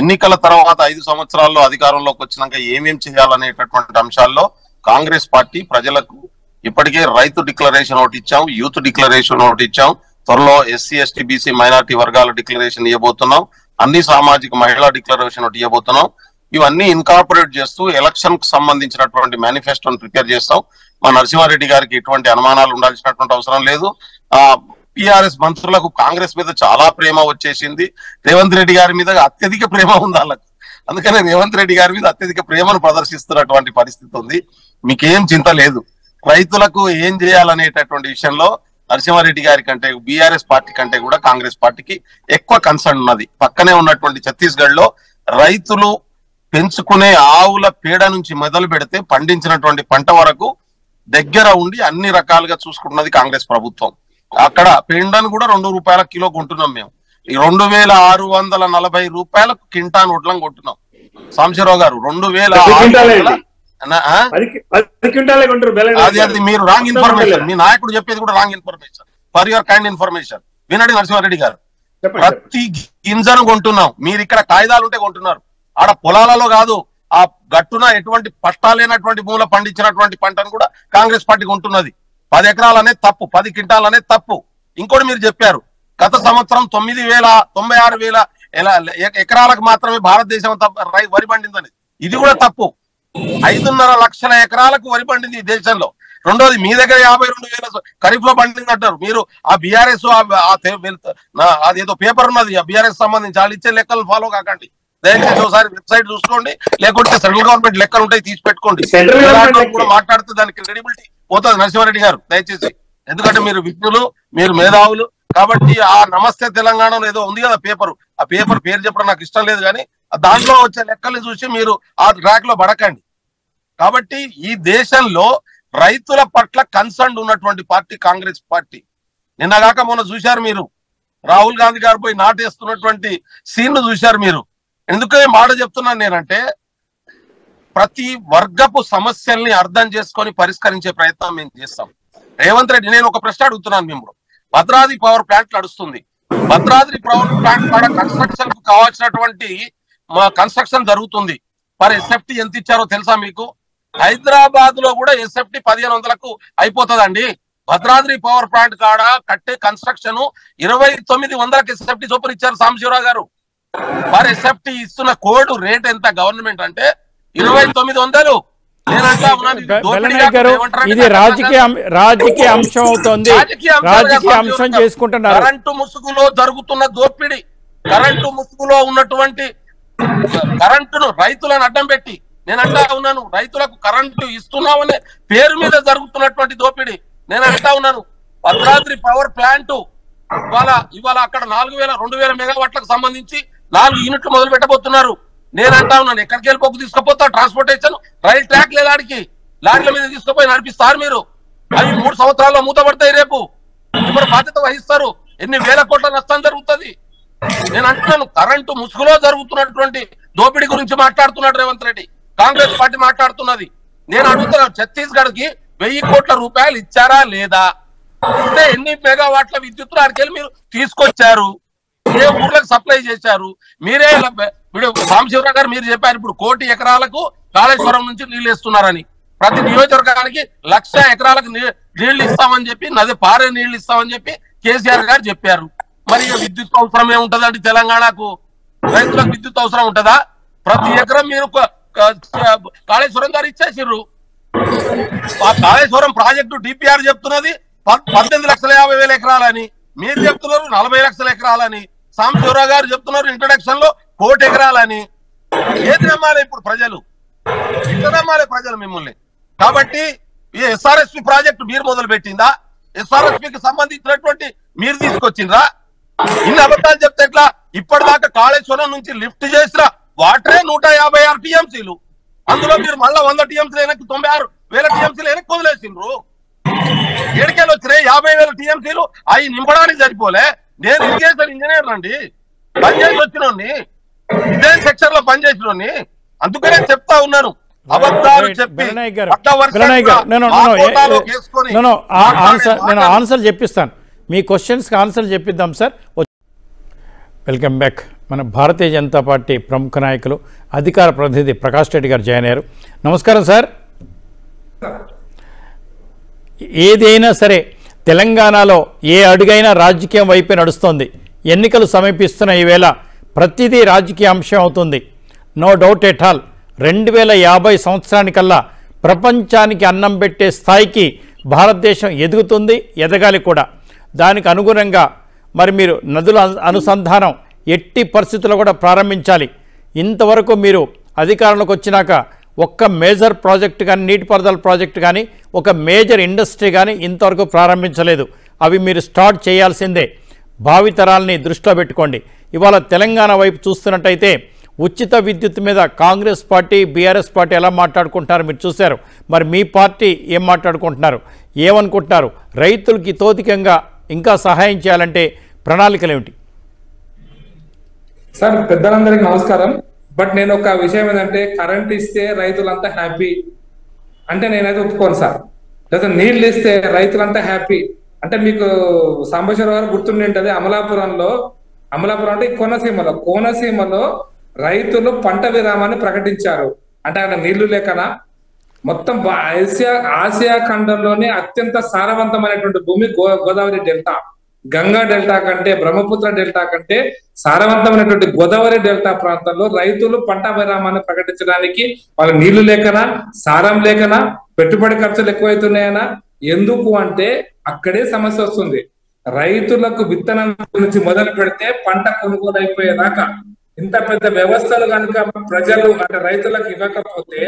ఎన్నికల తర్వాత ఐదు సంవత్సరాల్లో అధికారంలోకి వచ్చినాక ఏమేం చేయాలనేటటువంటి అంశాల్లో కాంగ్రెస్ పార్టీ ప్రజలకు ఇప్పటికే రైతు డిక్లరేషన్ ఒకటి ఇచ్చాం యూత్ డిక్లరేషన్ ఒకటి ఇచ్చాం. త్వరలో ఎస్సీ ఎస్టీ బీసీ మైనార్టీ వర్గాల డిక్లరేషన్ ఇవ్వబోతున్నాం అన్ని సామాజిక మహిళా డిక్లరేషన్ ఒకటి ఇవ్వబోతున్నాం ఇవన్నీ ఇన్కార్పొరేట్ చేస్తూ ఎలక్షన్కు సంబంధించినటువంటి మేనిఫెస్టోని ప్రిపేర్ చేస్తాం. మా నరసింహారెడ్డి గారికి ఎటువంటి అనుమానాలు ఉండాల్సినటువంటి అవసరం లేదు. టిఆర్ఎస్ పిఆర్ఎస్ మంత్రులకు కాంగ్రెస్ మీద చాలా ప్రేమ వచ్చేసింది. రేవంత్ రెడ్డి గారి మీద అత్యధిక ప్రేమ ఉంది వాళ్ళకు. అందుకనే రేవంత్ రెడ్డి గారి మీద అత్యధిక ప్రేమను ప్రదర్శిస్తున్నటువంటి పరిస్థితి ఉంది. మీకేం చింత లేదు. రైతులకు ఏం చేయాలనేటటువంటి విషయంలో నరసింహారెడ్డి గారి కంటే బీఆర్ఎస్ పార్టీ కంటే కూడా కాంగ్రెస్ పార్టీకి ఎక్కువ కన్సర్న్ ఉన్నది. పక్కనే ఉన్నటువంటి ఛత్తీస్గఢ్లో రైతులు పెంచుకునే ఆవుల పేడ నుంచి మొదలు పెడితే పండించినటువంటి పంట వరకు దగ్గర ఉండి అన్ని రకాలుగా చూసుకుంటున్నది కాంగ్రెస్ ప్రభుత్వం. అక్కడ పెండను కూడా రెండు రూపాయల కిలో కొంటున్నాం మేము. ఈ రెండు వేల ఆరు వందల నలభై రూపాయలకు కింటాన్ వడ్లం కొంటున్నాం సాంశరావు గారు రెండు వేల అది అది మీరు రాంగ్ ఇన్ఫర్మేషన్ మీ నాయకుడు చెప్పేది కూడా wrong information for your kind information వినండి నరసింహారెడ్డి గారు. ప్రతి గింజను కొంటున్నాం. మీరు ఇక్కడ కాగితాలు ఉంటే కొంటున్నారు. ఆడ పొలాలలో కాదు ఆ గట్టున ఎటువంటి పట్టాలేనటువంటి భూముల పండించినటువంటి పంటను కూడా కాంగ్రెస్ పార్టీ కొంటున్నది. పది ఎకరాలు అనేది తప్పు పది క్వింటాలు అనేది తప్పు. ఇంకోటి మీరు చెప్పారు గత సంవత్సరం తొమ్మిది వేల తొంభై ఆరు వేల ఎకరాలకు మాత్రమే భారతదేశం వరి పండిందని. ఇది కూడా తప్పు. ఐదున్నర లక్షల ఎకరాలకు వరి పండింది ఈ దేశంలో. రెండోది మీ దగ్గర యాభై రెండు వేల ఖరీఫ్లో పండింది అంటారు మీరు ఆ బీఆర్ఎస్ అదేదో పేపర్ ఉన్నది ఆ బీఆర్ఎస్ సంబంధించి వాళ్ళు ఇచ్చే లెక్కలు ఫాలో కాకండి. దయచేసి ఒకసారి వెబ్సైట్ చూసుకోండి లేకుంటే సెంట్రల్ గవర్నమెంట్ లెక్కలు ఉంటాయి తీసి పెట్టుకోండి. కూడా మాట్లాడితే దానికి క్రెడిబిలిటీ పోతుంది నరసింహారెడ్డి గారు దయచేసి. ఎందుకంటే మీరు విజ్ఞులు మీరు మేధావులు. కాబట్టి ఆ నమస్తే తెలంగాణలో ఏదో ఉంది కదా పేపర్. ఆ పేపర్ పేరు చెప్పడం నాకు ఇష్టం లేదు కానీ దాంట్లో వచ్చే లెక్కల్ని చూసి మీరు ఆ ట్రాక్లో పడకండి. కాబట్టి ఈ దేశంలో రైతుల పట్ల కన్సర్న్ ఉన్నటువంటి పార్టీ కాంగ్రెస్ పార్టీ. నిన్నగాక మొన్న చూశారు మీరు. రాహుల్ గాంధీ గారు పోయి నాటేస్తున్నటువంటి సీన్ చూశారు మీరు. ఎందుకే మాట చెప్తున్నాను నేనంటే ప్రతి వర్గపు సమస్యల్ని అర్థం చేసుకొని పరిష్కరించే ప్రయత్నం మేము చేస్తాం. రేవంత్ రెడ్డి నేను ఒక ప్రశ్న అడుగుతున్నాను మేము భద్రాద్రి పవర్ ప్లాంట్ నడుస్తుంది. భద్రాద్రి పవర్ ప్లాంట్ కూడా కన్స్ట్రక్షన్కు కావాల్సినటువంటి మా కన్స్ట్రక్షన్ జరుగుతుంది. మరి ఎస్ఎఫ్టీ ఎంత ఇచ్చారో తెలుసా మీకు? హైదరాబాద్లో కూడా ఎస్ఎఫ్టీ పదిహేను వందలకు అయిపోతుందండి. భద్రాద్రి పవర్ ప్లాంట్ కాడ కట్టే కన్స్ట్రక్షన్ ఇరవై తొమ్మిది వందలకు ఎస్ఎఫ్టీ చొప్పున ఇచ్చారు సాంబశివరావు గారు. మరి ఎస్ఎఫ్టీ ఇస్తున్న కోడ్ రేట్ ఎంత? గవర్నమెంట్ అంటే ఇరవై తొమ్మిది వందలు. గారు ఇది రాజకీయ రాజకీయ అంశం అవుతోంది. రాజకీయ అంశం. చేసుకుంటున్నారు. కరెంటు ముసుగులో జరుగుతున్న దోపిడీ కరెంటు ముసుగులో ఉన్నటువంటి కరెంటును రైతులను అడ్డం పెట్టి నేను అంటా ఉన్నాను రైతులకు కరెంటు ఇస్తున్నామనే పేరు మీద జరుగుతున్నటువంటి దోపిడీ నేను అంటా ఉన్నాను. భద్రాద్రి పవర్ ప్లాంట్ ఇవాళ ఇవాళ అక్కడ నాలుగు వేల రెండు వేల మెగావాట్లకు సంబంధించి నాలుగు యూనిట్లు మొదలు పెట్టబోతున్నారు నేను అంటా ఉన్నాను ఎక్కడికి వెళ్ళి తీసుకుపోతా ట్రాన్స్పోర్టేషన్ రైల్ ట్రాక్ లేదాడికి లారీల మీద తీసుకుపోయి నడిపిస్తారు మీరు. అవి మూడు సంవత్సరాల్లో మూతపడతాయి రేపు. ఇప్పుడు బాధ్యత వహిస్తారు. ఎన్ని వేల కోట్ల నష్టం జరుగుతుంది? నేను అంటున్నాను కరెంటు ముసుగులో జరుగుతున్నటువంటి దోపిడీ గురించి మాట్లాడుతున్నాడు రేవంత్ రెడ్డి. కాంగ్రెస్ పార్టీ మాట్లాడుతున్నది. నేను అడుగుతున్నాను ఛత్తీస్గఢ్కి వెయ్యి కోట్ల రూపాయలు ఇచ్చారా లేదా? అంటే ఎన్ని మెగావాట్ల విద్యుత్ వెళ్ళి మీరు తీసుకొచ్చారు? ఏ ఊర్లకు సప్లై చేశారు? మీరే ఇప్పుడు సాంబశివరావు గారు మీరు చెప్పారు ఇప్పుడు కోటి ఎకరాలకు కాళేశ్వరం నుంచి నీళ్ళు ఇస్తున్నారని ప్రతి నియోజకవర్గానికి లక్ష ఎకరాలకు నీళ్ళు ఇస్తామని చెప్పి నది పారే నీళ్ళు ఇస్తామని చెప్పి కేసీఆర్ గారు చెప్పారు. మరి విద్యుత్ అవసరం ఏముంటదండి తెలంగాణకు? రైతులకు విద్యుత్ అవసరం ఉంటదా? ప్రతి ఎకరం మీరు కాళేశ్వరం గారు ఇచ్చేసిర్రు. ఆ కాళేశ్వరం ప్రాజెక్టు డిపిఆర్ చెప్తున్నది పద్దెనిమిది లక్షల యాభై వేల ఎకరాలని. మీరు చెప్తున్నారు నలభై లక్షల ఎకరాలని. సాంబశివరావు గారు చెప్తున్నారు ఇంట్రడక్షన్లో కోటి ఎకరాలని ఏది నమ్మాలి ఇప్పుడు ప్రజలు? ఎట్లా నమ్మాలి ప్రజలు మిమ్మల్ని? కాబట్టి ఈ ఎస్ఆర్ఎస్పి ప్రాజెక్టు మీరు మొదలు పెట్టిందా ఎస్ఆర్ఎస్పికి సంబంధించినటువంటి మీరు తీసుకొచ్చిండ్రా? ఇన్ని అబద్ధాలు చెప్తే ఎట్లా? ఇప్పటిదాకా కాళేశ్వరం నుంచి లిఫ్ట్ చేసిన వాటరే నూట యాభై ఆరు టీఎంసీలు. అందులో మీరు మళ్ళా వంద టీఎంసీలు వెనక్కి తొంభై ఆరు వేల టీఎంసీలు వెనక్కి వదిలేసిండ్రు. ఏడికెళ్ళి వచ్చినాయి యాభై వేల టీఎంసీలు అవి నింపడానికి సరిపోలే. నేను ఇరిగేషన్ ఇంజనీర్ అండి పనిచేసి వచ్చినోడిని. ఇదే సెక్షన్లో పనిచేసినోడిని అందుకనే చెప్తా ఉన్నాను. నేను ఆన్సర్ చెప్పిస్తాను. మీ క్వశ్చన్స్కి ఆన్సర్ చెప్పిద్దాం సార్ వెల్కమ్ బ్యాక్ మన భారతీయ జనతా పార్టీ ప్రముఖ నాయకులు అధికార ప్రతినిధి ప్రకాష్ రెడ్డి గారు జాయిన్ అయ్యారు. నమస్కారం సార్ ఏదైనా సరే తెలంగాణలో ఏ అడుగైనా రాజకీయం వైపే నడుస్తోంది. ఎన్నికలు సమీపిస్తున్న ఈవేళ ప్రతిదీ రాజకీయ అంశం అవుతుంది. No doubt at all. రెండు వేల యాభై సంవత్సరానికల్లా ప్రపంచానికి అన్నం పెట్టే స్థాయికి భారతదేశం ఎదుగుతుంది ఎదగాలి కూడా. దానికి అనుగుణంగా మరి మీరు నదుల అనుసంధానం ఎట్టి పరిస్థితుల్లో కూడా ప్రారంభించాలి. ఇంతవరకు మీరు అధికారంలోకి వచ్చినాక ఒక్క మేజర్ ప్రాజెక్ట్ కానీ నీటిపారుదల ప్రాజెక్ట్ కానీ ఒక మేజర్ ఇండస్ట్రీ కానీ ఇంతవరకు ప్రారంభించలేదు. అవి మీరు స్టార్ట్ చేయాల్సిందే. భావితరాల్ని దృష్టిలో పెట్టుకోండి. ఇవాళ తెలంగాణ వైపు చూస్తున్నట్టయితే ఉచిత విద్యుత్ మీద కాంగ్రెస్ పార్టీ బీఆర్ఎస్ పార్టీ ఎలా మాట్లాడుకుంటున్నారు మీరు చూశారు. మరి మీ పార్టీ ఏం మాట్లాడుకుంటున్నారు? ఏమనుకుంటున్నారు? రైతులకి తోతికంగా ఇంకా సహాయం చేయాలంటే ప్రణాళికలు ఏమిటి సార్ పెద్దలందరికీ నమస్కారం. బట్ నేను ఒక విషయం ఏంటంటే కరెంట్ ఇస్తే రైతులంతా హ్యాపీ అంటే నేనైతే ఒప్పుకోను సార్. లేదా నీళ్ళు ఇస్తే రైతులంతా హ్యాపీ. అంటే మీకు సాంబశ్వర గారు గుర్తుండి ఉంటది అమలాపురంలో అమలాపురం అంటే కోనసీమలో. కోనసీమలో రైతులు పంట విరామాన్ని ప్రకటించారు. అంటే ఆయన నీళ్ళు లేకనా? మొత్తం ఆసియా ఆసియా ఖండంలోనే అత్యంత సారవంతమైనటువంటి భూమి గో గోదావరి డెల్టా. గంగా డెల్టా కంటే బ్రహ్మపుత్ర డెల్టా కంటే సారవంతమైనటువంటి గోదావరి డెల్టా ప్రాంతంలో రైతులు పంట విరామాన్ని ప్రకటించడానికి వాళ్ళ నీళ్ళు లేకనా? సారం లేకనా? పెట్టుబడి ఖర్చులు ఎక్కువైతున్నాయనా? ఎందుకు అంటే అక్కడే సమస్య వస్తుంది. రైతులకు విత్తనం నుంచి మొదలు పెడితే పంట కొనుగోలు అయిపోయేదాకా ఇంత పెద్ద వ్యవస్థలు కనుక ప్రజలు అంటే రైతులకు ఇవ్వకపోతే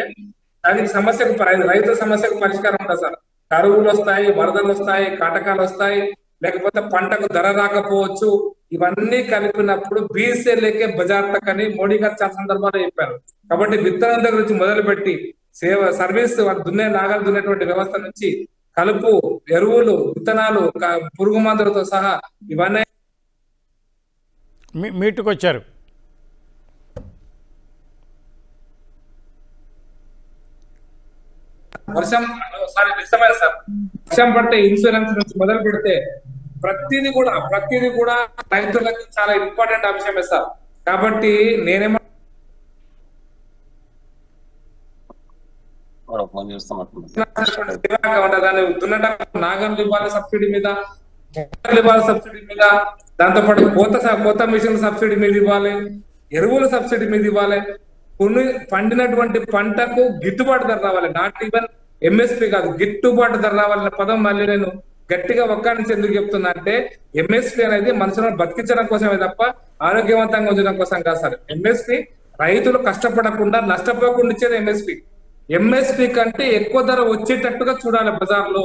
దానికి సమస్యకు రైతు సమస్యకు పరిష్కారం ఉండదు సార్? కరువులు వస్తాయి వరదలు వస్తాయి కాటకాలు వస్తాయి లేకపోతే పంటకు ధర రాకపోవచ్చు. ఇవన్నీ కలిపినప్పుడు బీసీలకే బజార్ తక్ అని మోడీ గారు చాలా సందర్భాల్లో చెప్పారు. కాబట్టి విత్తనం దగ్గర నుంచి మొదలుపెట్టి సేవ సర్వీస్ దున్నే నాగాలు దున్నేటువంటి వ్యవస్థ నుంచి కలుపు ఎరువులు విత్తనాలు పురుగు మందులతో సహా ఇవన్నీ మీ మీటుకు వచ్చారు వర్షం సారీ నిజమైన సార్. వర్షం పడితే ఇన్సూరెన్స్ నుంచి మొదలు పెడితే ప్రతిదీ కూడా ప్రతిదీ కూడా రైతులకు చాలా ఇంపార్టెంట్ అంశమే సార్. కాబట్టి నేనేమో ఫోన్ చేస్తున్నట్టుంది దున్నటం ఇవ్వాలి సబ్సిడీ మీద ఇవ్వాలి సబ్సిడీ మీద దాంతో పాటు కోత కోత మిషన్ సబ్సిడీ మీద ఇవ్వాలి ఎరువుల సబ్సిడీ మీద ఇవ్వాలి. కొన్ని పండినటువంటి పంటకు గిట్టుబాటు ధర రావాలి. నాట్ ఈవెన్ ఎంఎస్పి కాదు గిట్టుబాటు ధర రావాలన్న పదం మళ్ళీ నేను గట్టిగా ఒక్క నుంచి ఎందుకు చెప్తున్నా అంటే ఎంఎస్పి అనేది మనుషులను బతికించడం కోసమే తప్ప ఆరోగ్యవంతంగా ఉంచడం కోసం కాదు సార్. ఎంఎస్పి రైతులు కష్టపడకుండా నష్టపోకుండా ఇచ్చేది ఎంఎస్పి ఎంఎస్పి కంటే ఎక్కువ ధర వచ్చేటట్టుగా చూడాలి బజార్లో.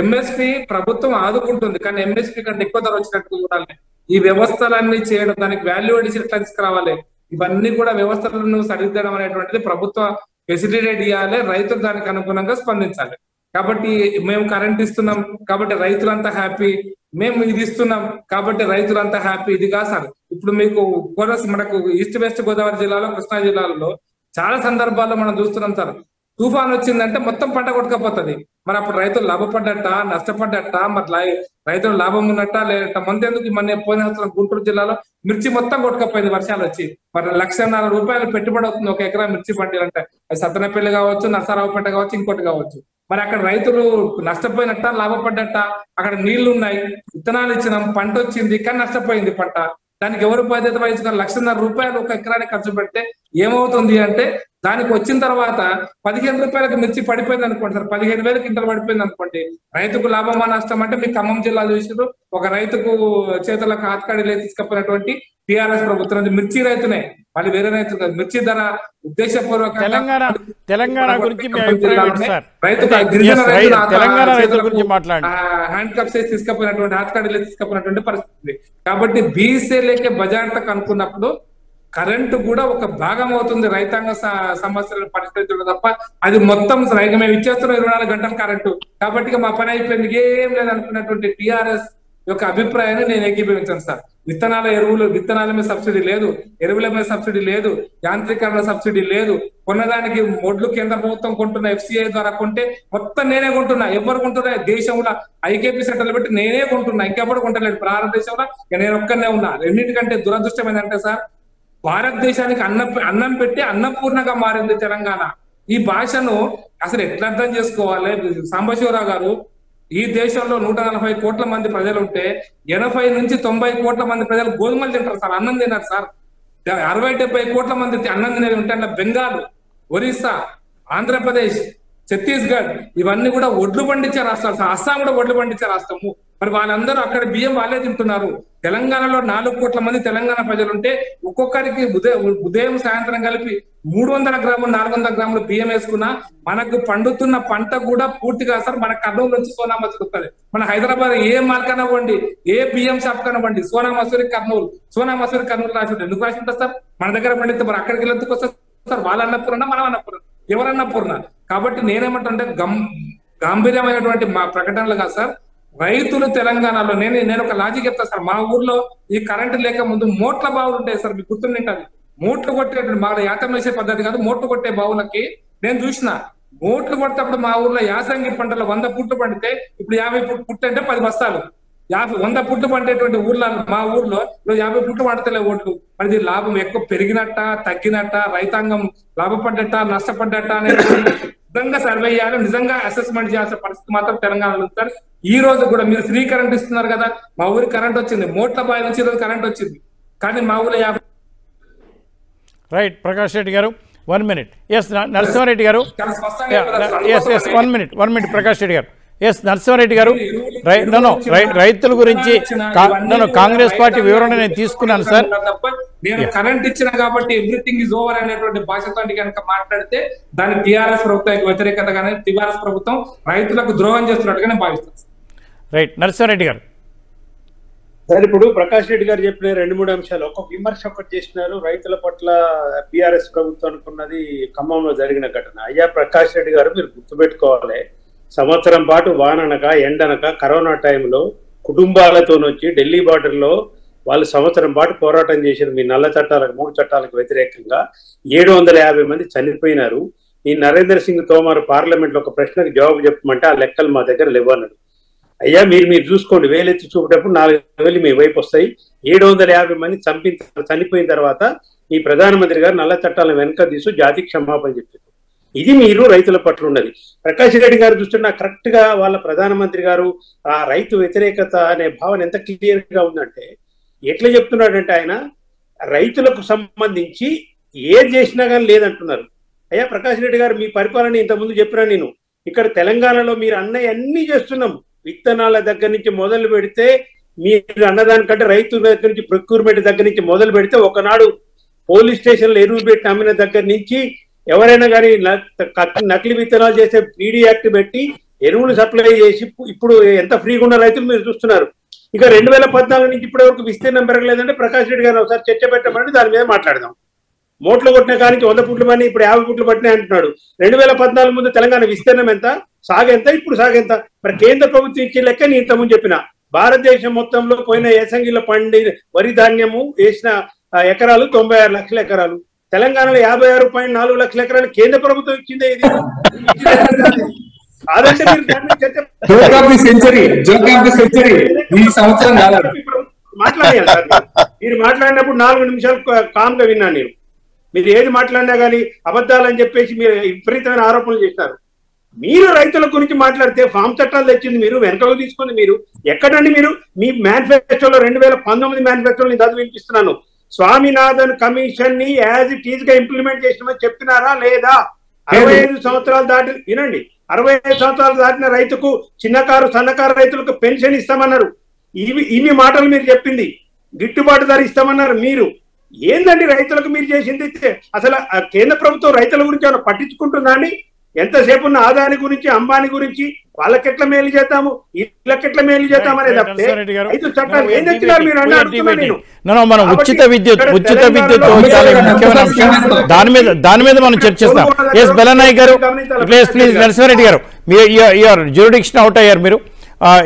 ఎంఎస్పి ప్రభుత్వం ఆదుకుంటుంది కానీ ఎంఎస్పి కంటే ఎక్కువ ధర వచ్చినట్టు చూడాలి. ఈ వ్యవస్థలన్నీ చేయడం దానికి వాల్యూ అడిషన్ తీసుకురావాలి. ఇవన్నీ కూడా వ్యవస్థలను సరిదిద్దడం అనేటువంటిది ప్రభుత్వ ఫెసిలిటేట్ ఇవ్వాలి రైతులు దానికి అనుగుణంగా స్పందించాలి. కాబట్టి మేము కరెంట్ ఇస్తున్నాం కాబట్టి రైతులంతా హ్యాపీ మేము ఇది ఇస్తున్నాం కాబట్టి రైతులంతా హ్యాపీ ఇది కాదు సార్. ఇప్పుడు మీకు కోరస్ మనకు ఈస్ట్ వెస్ట్ గోదావరి జిల్లాలో కృష్ణా జిల్లాలో చాలా సందర్భాల్లో మనం చూస్తున్నాం సార్. తుఫాన్ వచ్చిందంటే మొత్తం పంట కొట్టుకపోతుంది. మరి అప్పుడు రైతులు లాభపడ్డట నష్టపడ్డట మరి రైతులు లాభం ఉన్నట్ట? లేదంట ముందెందుకు మన పోయిన సంవత్సరం గుంటూరు జిల్లాలో మిర్చి మొత్తం కొట్టుకపోయింది వర్షాలు వచ్చి. మరి లక్షన్నర రూపాయలు పెట్టుబడి అవుతుంది ఒక ఎకరా మిర్చి పండిలంటే అది సత్తనపల్లి కావచ్చు నరసరావుపేట కావచ్చు ఇంకోటి కావచ్చు. మరి అక్కడ రైతులు నష్టపోయినట్ట లాభపడ్డట అక్కడ నీళ్ళు ఉన్నాయి విత్తనాలు ఇచ్చినాం పంట వచ్చింది కానీ నష్టపోయింది పంట. దానికి ఎవరు బాధ్యత వహించుకున్న లక్షన్నర రూపాయలు ఒక ఎకరానికి ఖర్చు పెడితే ఏమవుతుంది అంటే దానికి వచ్చిన తర్వాత పదిహేను రూపాయలకు మిర్చి పడిపోయింది అనుకోండి సార్. పదిహేను వేలకు ఇంటర్ పడిపోయింది అనుకోండి. రైతుకు లాభమా నష్టం అంటే మీ ఖమ్మం జిల్లా చూసినారు ఒక రైతుకు చేతులకు ఆత్కాడిలే తీసుకపోయినటువంటి టిఆర్ఎస్ ప్రభుత్వం మిర్చి రైతునే. మళ్ళీ వేరే రైతు కాదు. మిర్చి ధర ఉద్దేశపూర్వకంగా తెలంగాణ తెలంగాణ గురించి రైతులు రైతుల హ్యాండ్ కప్స్ వేసి తీసుకపోయినటువంటి హాత్కాడీలు తీసుకపోయినటువంటి పరిస్థితి. కాబట్టి బీసీలకే బజార్ తక్ అనుకున్నప్పుడు కరెంటు కూడా ఒక భాగం అవుతుంది రైతాంగ స- సమస్యలను పరిష్కరించడం తప్ప అది మొత్తం రైతు మేము ఇచ్చేస్తున్నాం ఇరవై నాలుగు గంటల కరెంటు. కాబట్టి మా పని అయిపోయింది. ఏం లేదనుకున్నటువంటి టిఆర్ఎస్ యొక్క అభిప్రాయాన్ని నేను ఏకీభవించాను సార్. విత్తనాల ఎరువులు విత్తనాల మీద సబ్సిడీ లేదు. ఎరువుల మీద సబ్సిడీ లేదు. యాంత్రీకరణ సబ్సిడీ లేదు. కొన్నదానికి ఒడ్లు కేంద్ర ప్రభుత్వం కొంటున్న ఎఫ్సిఐ ద్వారా కొంటే మొత్తం నేనే కొంటున్నా. ఎవరు కొంటున్నా? దేశంలో ఐకేపీ సెంటర్లు పెట్టి నేనే కొంటున్నా. ఇంకెవరు కొంటలేదు భారతదేశంలో ఇక నేను ఒక్కనే ఉన్నా. రెండింటికంటే దురదృష్టం ఏంటంటే సార్ భారతదేశానికి అన్న అన్నం పెట్టి అన్నపూర్ణగా మారింది తెలంగాణ. ఈ భాషను అసలు ఎట్లా అర్థం చేసుకోవాలి? సాంబశివరావు గారు ఈ దేశంలో నూట నలభై కోట్ల మంది ప్రజలు ఉంటే ఎనభై నుంచి తొంభై కోట్ల మంది ప్రజలు గోధుమలు తింటారు సార్ అన్నం తిన్నారు సార్. అరవై డెబ్బై కోట్ల మంది అన్నం తినేది ఉంటే బెంగాల్ ఒరిస్సా ఆంధ్రప్రదేశ్ ఛత్తీస్గఢ్ ఇవన్నీ కూడా ఒడ్లు పండించే రాష్ట్రాలు. అస్సాం కూడా ఒడ్లు పండించే రాష్ట్రము. మరి వాళ్ళందరూ అక్కడ బియ్యం వాళ్ళే తింటున్నారు. తెలంగాణలో నాలుగు కోట్ల మంది తెలంగాణ ప్రజలు ఉంటే ఒక్కొక్కరికి ఉదయం ఉదయం సాయంత్రం కలిపి మూడు వందల గ్రాములు నాలుగు వందల గ్రాములు బియ్యం వేసుకున్నా మనకు పండుతున్న పంట కూడా పూర్తిగా సార్. మన కర్నూలు నుంచి సోనా మసూరి వస్తుంది. మన హైదరాబాద్ ఏ మార్క్ కనవ్వండి ఏ బియ్యం షాప్ కనవ్వండి సోనా మసూరి కర్నూలు సోనా మసూరి కర్నూలు రాసి ఉంటుంది. ఎందుకు రాసి ఉంటుంది సార్? మన దగ్గర పండితే మరి అక్కడికి వెళ్ళేందుకు వస్తారు సార్? వాళ్ళ అన్నపూర్ణ మనం అన్నపూర్ణ. ఎవరన్నపూర్ణ? కాబట్టి నేనేమంటే గం గాంభీర్యమైనటువంటి మా ప్రకటనలు కాదు సార్. రైతులు తెలంగాణలో నేను నేను ఒక లాజిక్ చెప్తా సార్. మా ఊర్లో ఈ కరెంటు లేక ముందు మోట్ల బావులు ఉంటాయి సార్ మీకు గుర్తుంటుంది మోట్లు కొట్టేటువంటి మా యాతం వేసే పద్ధతి కాదు మోట్లు కొట్టే బావులకి నేను చూసిన. మోట్లు కొట్టేటప్పుడు మా ఊర్లో యాసంగి పంటలు వంద పుట్లు పండితే ఇప్పుడు యాభై పుట్టు అంటే పది బస్తాలు. యాభై వంద పుట్లు పండేటువంటి ఊర్లో మా ఊర్లో యాభై పుట్లు పండతలే ఓట్లు. మరి లాభం ఎక్కువ పెరిగినట్ట తగ్గినట్ట రైతాంగం లాభపడ్డట నష్టపడ్డట అనేది నిజంగా సర్వే చేయాలి. నిజంగా అసెస్మెంట్ చేయాల్సిన పరిస్థితి మాత్రం తెలంగాణలో ఉంది సార్. ఈ రోజు కూడా మీరు ఫ్రీ కరెంట్ ఇస్తున్నారు కదా మా ఊరి కరెంట్ వచ్చింది. మోట్ల బావి నుంచి ఈ రోజు కరెంట్ వచ్చింది. కానీ మా ఊర్లో యాభై రైట్ ప్రకాష్ రెడ్డి గారు one minute. Yes Narasimha Reddy garu. Yes yes one minute one minute Prakash Reddy garu. Yes Narasimha Reddy గారు రైతుల గురించి కాంగ్రెస్ పార్టీ వివరణ నేను తీసుకున్నాను సార్ తప్ప నేను కరెంట్ ఇచ్చిన కాబట్టి ఎవ్రీథింగ్ ఇస్ ఓవర్ అనేటువంటి భాషతో కనుక మాట్లాడితే దాని టిఆర్ఎస్ ప్రభుత్వానికి వ్యతిరేకతగానే టిఆర్ఎస్ ప్రభుత్వం రైతులకు ద్రోహం చేస్తున్నట్టుగా నేను భావిస్తాను రైట్ నరసింహారెడ్డి గారు. సార్ ఇప్పుడు ప్రకాష్ రెడ్డి గారు చెప్పిన రెండు మూడు అంశాలు. ఒక విమర్శ ఒకటి చేసినారు. రైతుల పట్ల బీఆర్ఎస్ ప్రభుత్వం అనుకున్నది ఖమ్మంలో జరిగిన ఘటన. అయ్యా ప్రకాష్ రెడ్డి గారు మీరు గుర్తుపెట్టుకోవాలి. సంవత్సరం పాటు వాననక ఎండనక కరోనా టైంలో కుటుంబాలతో వచ్చి ఢిల్లీ బార్డర్లో వాళ్ళు సంవత్సరం పాటు పోరాటం చేసిన మీ నల్ల చట్టాలకు మూడు చట్టాలకు వ్యతిరేకంగా ఏడు వందల యాభై మంది చనిపోయినారు. ఈ నరేంద్ర సింగ్ తోమర్ పార్లమెంట్లో ఒక ప్రశ్నకు జవాబు చెప్పమంటే ఆ లెక్కలు మా దగ్గర లేవన్నాడు అయ్యా మీరు మీరు చూసుకోండి. వేలెత్తి చూపేటప్పుడు నాలుగు వేలు మీ వైపు వస్తాయి. ఏడు వందల యాభై మంది చంపిన చనిపోయిన తర్వాత ఈ ప్రధానమంత్రి గారు నల్ల చట్టాలను వెనక తీసు జాతి క్షమాపణ చెప్పారు. ఇది మీరు రైతుల పట్ల ఉన్నది. ప్రకాష్ రెడ్డి గారు చూస్తున్న కరెక్ట్గా వాళ్ళ ప్రధానమంత్రి గారు ఆ రైతు వ్యతిరేకత అనే భావన ఎంత క్లియర్గా ఉందంటే ఎట్లా చెప్తున్నాడంటే ఆయన రైతులకు సంబంధించి ఏది చేసినా కానీ లేదంటున్నారు. అయ్యా ప్రకాష్ రెడ్డి గారు మీ పరిపాలన ఇంతకుముందు చెప్పినా నేను ఇక్కడ తెలంగాణలో మీరు అన్నయ్య అన్ని చేస్తున్నాం. విత్తనాల దగ్గర నుంచి మొదలు పెడితే మీరు అన్నదానికంటే రైతు దగ్గర నుంచి ప్రొక్యూర్మెంట్ దగ్గర నుంచి మొదలు పెడితే ఒకనాడు పోలీస్ స్టేషన్లో ఎరువు పెట్టి అమ్మిన దగ్గర నుంచి ఎవరైనా కానీ నకిలీ విత్తనాలు చేసే పీడీ యాక్ట్ పెట్టి ఎరువులు సప్లై చేసి ఇప్పుడు ఎంత ఫ్రీగా ఉన్న రైతులు మీరు చూస్తున్నారు. ఇక రెండు వేల పద్నాలుగు నుంచి ఇప్పటి వరకు విస్తీర్ణం పెరగలేదంటే ప్రకాష్ రెడ్డి గారు ఒకసారి చర్చ పెట్టమని దాని మీద మాట్లాడదాం. మోట్లు కొట్టిన కానీ వంద పుట్లు పని ఇప్పుడు యాభై పుట్లు పట్టినాయి అంటున్నాడు. రెండు వేల పద్నాలుగు ముందు తెలంగాణ విస్తీర్ణం ఎంత? సాగు ఎంత ఇప్పుడు సాగు ఎంత మరి కేంద్ర ప్రభుత్వం ఇచ్చే లెక్క నేను ఇంతకుముందు చెప్పిన. భారతదేశం మొత్తంలో పోయిన ఏసంగిలో పండి వరి ధాన్యము వేసిన ఎకరాలు తొంభై ఆరు లక్షల ఎకరాలు. తెలంగాణలో యాభై ఆరు పాయింట్ నాలుగు లక్షల ఎకరాలు కేంద్ర ప్రభుత్వం ఇచ్చిందే ఇది. కాదంటే మీరు మాట్లాడాలి మాట్లాడినప్పుడు నాలుగు నిమిషాలు కామ్గా విన్నాను నేను. మీరు ఏది మాట్లాడినా కానీ అబద్ధాలని చెప్పేసి మీరు విపరీతమైన ఆరోపణలు చేస్తారు మీరు రైతుల గురించి మాట్లాడితే ఫామ్ చట్టాలు తెచ్చింది మీరు వెనకలు తీసుకుంది మీరు. ఎక్కడండి మీరు? మీ మేనిఫెస్టోలో రెండు వేల పంతొమ్మిది మేనిఫెస్టోలో నేను చదివి వినిపిస్తున్నాను స్వామినాథన్ కమిషన్ని యాజ్ ఇట్ ఈజ్గా ఇంప్లిమెంట్ చేసినామని చెప్పినారా లేదా? అరవై ఐదు సంవత్సరాలు దాటి వినండి. అరవై ఐదు సంవత్సరాలు దాటిన రైతుకు చిన్నకారు సన్నకారు రైతులకు పెన్షన్ ఇస్తామన్నారు. ఇవి ఇవి మాటలు మీరు చెప్పింది. గిట్టుబాటు ధర ఇస్తామన్నారు మీరు. ఏందండి రైతులకు మీరు చేసింది? అసలు ఆ కేంద్ర ప్రభుత్వం రైతుల గురించి ఏమైనా పట్టించుకుంటుందా అండి? ఎంతసేపు ఉన్న ఆదాని గురించి అంబాని గురించి వాళ్ళకెట్లా మేలు చేద్దాము? వీళ్ళకెట్లా మేలు చేద్దాం అనేది తప్పితే రైతు చట్టాలు ఏం తెచ్చినారు మీరు? అన్న అడుగుతున్నా నేను. నో, నో, మనం ఉచిత విద్యుత్ ఉచిత విద్యుత్ దాని మీద దాని మీద మనం చర్చిస్తాం ఎస్ బెలనాయక్ గారు ప్లీజ్ ప్లీజ్ నరసింహారెడ్డి గారు మీ యూఆర్ జ్యూరిడిక్షన్ అవుట్ అయ్యారు మీరు.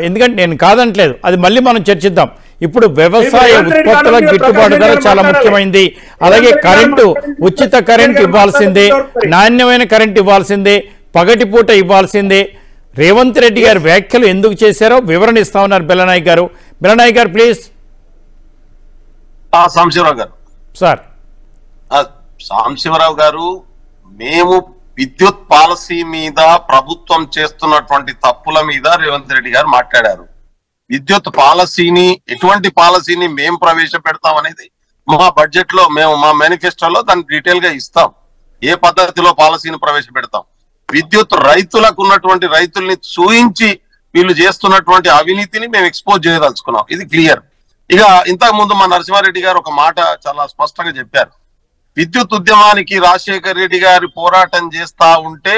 ఎందుకంటే నేను కాదంటలేదు. అది మళ్ళీ మనం చర్చిద్దాం. ఇప్పుడు వ్యవసాయ ఉత్పత్తుల గిట్టుబాటు ధర చాలా ముఖ్యమైంది. అలాగే కరెంటు. ఉచిత కరెంట్ ఇవ్వాల్సిందే. నాణ్యమైన కరెంట్ ఇవ్వాల్సిందే. పగటిపూట ఇవ్వాల్సిందే. రేవంత్ రెడ్డి గారి వ్యాఖ్యలు ఎందుకు చేశారో వివరణ ఇస్తా ఉన్నారు బెల్లనాయక్ గారు. బెల్లనాయక్ గారు ప్లీజ్ ఆ సాంబశివరావు గారు. సార్. ఆ, సాంబశివరావు గారు మేము విద్యుత్ పాలసీ మీద ప్రభుత్వం చేస్తున్నటువంటి తప్పుల మీద రేవంత్ రెడ్డి గారు మాట్లాడారు. విద్యుత్ పాలసీని ఎటువంటి పాలసీని మేము ప్రవేశపెడతాం అనేది మా బడ్జెట్లో మేము మా మేనిఫెస్టోలో దాన్ని డీటెయిల్గా ఇస్తాం. ఏ పద్ధతిలో పాలసీని ప్రవేశపెడతాం? విద్యుత్ రైతులకు ఉన్నటువంటి రైతుల్ని చూయించి వీళ్ళు చేస్తున్నటువంటి అవినీతిని మేము ఎక్స్పోజ్ చేయదలుచుకున్నాం. ఇది క్లియర్ ఇక ఇంతకు ముందు మా నరసింహారెడ్డి గారు ఒక మాట చాలా స్పష్టంగా చెప్పారు. విద్యుత్ ఉద్యమానికి రాజశేఖర్ రెడ్డి గారి పోరాటం చేస్తా ఉంటే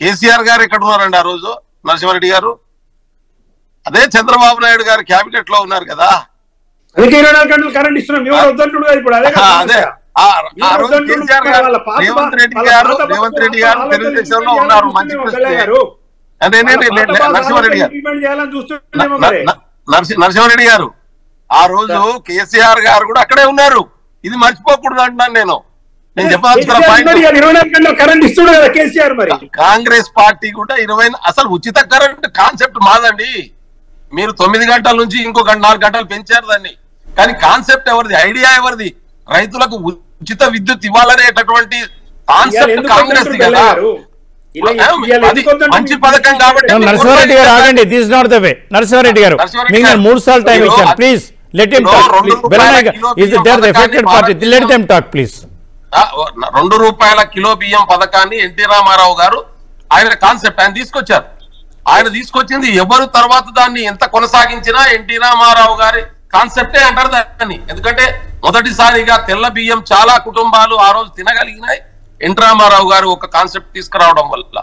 కేసీఆర్ గారు ఎక్కడ ఉన్నారండి ఆ రోజు? నరసింహారెడ్డి గారు? అదే చంద్రబాబు నాయుడు గారు క్యాబినెట్లో ఉన్నారు కదా. అదే రేవంత్ రెడ్డి గారు రేవంత్ రెడ్డి గారు తెలుగుదేశంలో ఉన్నారు మంచి నరసింహారెడ్డి గారు. నరసింహారెడ్డి గారు ఆ రోజు కేసీఆర్ గారు కూడా అక్కడే ఉన్నారు. ఇది మర్చిపోకూడదు అంటున్నాను నేను. నేను చెప్పదలుచుకున్న కాంగ్రెస్ పార్టీ కూడా ఇరవై అసలు ఉచిత కరెంట్ కాన్సెప్ట్ మాదండి. మీరు తొమ్మిది గంటల నుంచి ఇంకో గంట నాలుగు గంటలు పెంచారు దాన్ని. కానీ కాన్సెప్ట్ ఎవరిది? ఐడియా ఎవరిది? రైతులకు ఉచిత విద్యుత్ ఇవ్వాలనేటటువంటి కాన్సెప్ట్ కాంగ్రెస్ కదా? మంచి పథకం కాబట్టి నరసింహారెడ్డి గారు ఆగండి this not the way Narasimha Reddy garu మీకు మూడు సార్లు టైం ఇచ్చాను. Please let హిమ్లో talk is there affected party let them talk please ఆ, రెండు రూపాయల కిలో బియ్యం పథకాన్ని ఎన్టీ రామారావు గారు ఆయన కాన్సెప్ట్ ఆయన తీసుకొచ్చారు. ఆయన తీసుకొచ్చింది ఎవరు తర్వాత దాన్ని ఎంత కొనసాగించినా ఎన్టీ రామారావు గారి కాన్సెప్టే అంటారు దాన్ని. ఎందుకంటే మొదటిసారిగా తెల్ల బియ్యం చాలా కుటుంబాలు ఆ రోజు తినగలిగినాయి. ఎన్టీ రామారావు గారు ఒక కాన్సెప్ట్ తీసుకురావడం వల్ల.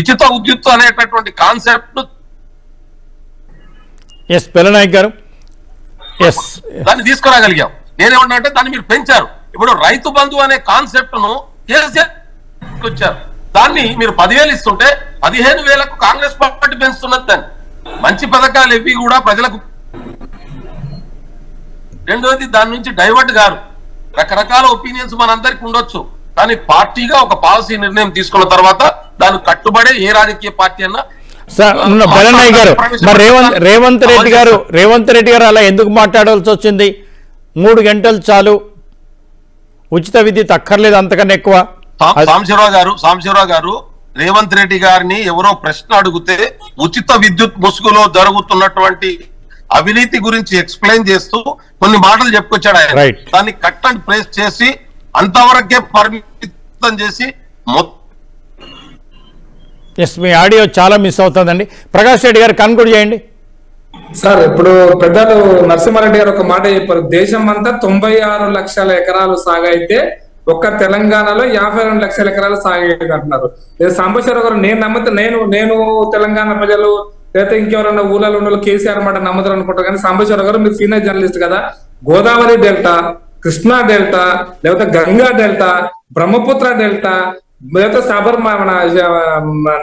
ఉచిత విద్యుత్ అనేటటువంటి కాన్సెప్ట్ ఎస్ బెల్లనాయక్ గారు. ఎస్ దాన్ని తీసుకురాగలిగాం. నేనేమన్నా అంటే దాన్ని మీరు పెంచారు. ఇప్పుడు రైతు బంధు అనే కాన్సెప్ట్ను వచ్చారు దాన్ని మీరు పదివేలు ఇస్తుంటే పదిహేను వేలకు కాంగ్రెస్ పార్టీ పెంచుతున్నది దాన్ని. మంచి పథకాలు ఇవి కూడా ప్రజలకు రెండోది దాని నుంచి డైవర్ట్ గారు. రకరకాల ఒపీనియన్స్ మనందరికి ఉండొచ్చు. కానీ పార్టీగా ఒక పాలసీ నిర్ణయం తీసుకున్న తర్వాత దానికి కట్టుబడే ఏ రాజకీయ పార్టీ అన్నా బెల్లనాయక్ గారు మరి రేవంత్ రేవంత్ రెడ్డి గారు రేవంత్ రెడ్డి గారు అలా ఎందుకు మాట్లాడాల్సి వచ్చింది? మూడు గంటలు చాలు. ఉచిత విద్యుత్ అక్కర్లేదు అంతకన్నా ఎక్కువ. సా- అది- సాంబశివరావు గారు సాంబశివరావు గారు రేవంత్ రెడ్డి గారిని ఎవరో ప్రశ్న అడిగితే ఉచిత విద్యుత్ ముసుగులో జరుగుతున్నటువంటి అవినీతి గురించి ఎక్స్ప్లెయిన్ చేస్తూ కొన్ని మాటలు చెప్పుకొచ్చాడు ఆయన. దాన్ని కట్ అండ్ ప్లేస్ చేసి అంతవరకే పరిమితం చేసి ఎస్ మీ ఆడియో చాలా మిస్ అవుతుందండి. ప్రకాష్ రెడ్డి గారు కన్క్లూడ్ చేయండి. సార్ ఇప్పుడు పెద్దలు నరసింహారెడ్డి గారు ఒక మాట చెప్పారు. దేశం అంతా తొంభై ఆరు లక్షల ఎకరాలు సాగైతే ఒక్క తెలంగాణలో యాభై రెండు లక్షల ఎకరాలు సాగైతే అంటున్నారు. లేదు సాంబశివరావు గారు నేను నమ్మితే నేను నేను తెలంగాణ ప్రజలు లేకపోతే ఇంకెవరైనా ఊళ్ళలో ఉన్న కేసీఆర్ మాట నమ్ముతారు అనుకుంటారు. కానీ సాంబశివరావు గారు మీరు సీనియర్ జర్నలిస్ట్ కదా. గోదావరి డెల్టా కృష్ణా డెల్టా లేకపోతే గంగా డెల్టా బ్రహ్మపుత్ర డెల్టా లేకపోతే సబర్మ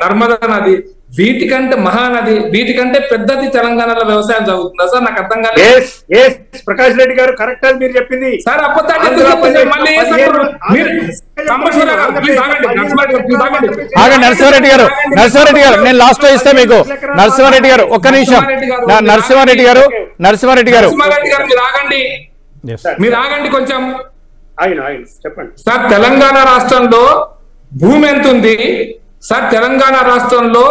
నర్మదా నది వీటికంటే మహానది వీటికంటే పెద్దది తెలంగాణలో వ్యవసాయం జరుగుతుందా సార్? నాకు అర్థం కాలేదు. Yes, yes, ప్రకాష్ రెడ్డి గారు కరెక్ట్ అని మీరు చెప్పింది. సార్. నరసింహారెడ్డి గారు, నరసింహారెడ్డి గారు నేను లాస్ట్లో ఇస్తా మీకు. నరసింహారెడ్డి గారు ఒక్క నిమిషం. నా- నరసింహారెడ్డి గారు నరసింహారెడ్డి గారు. మీరు ఆగండి. Yes. మీరు ఆగండి కొంచెం. ఆయన ఆయన చెప్పండి. సార్ తెలంగాణ రాష్ట్రంలో భూమి ఎంత ఉంది? సార్ తెలంగాణ రాష్ట్రంలో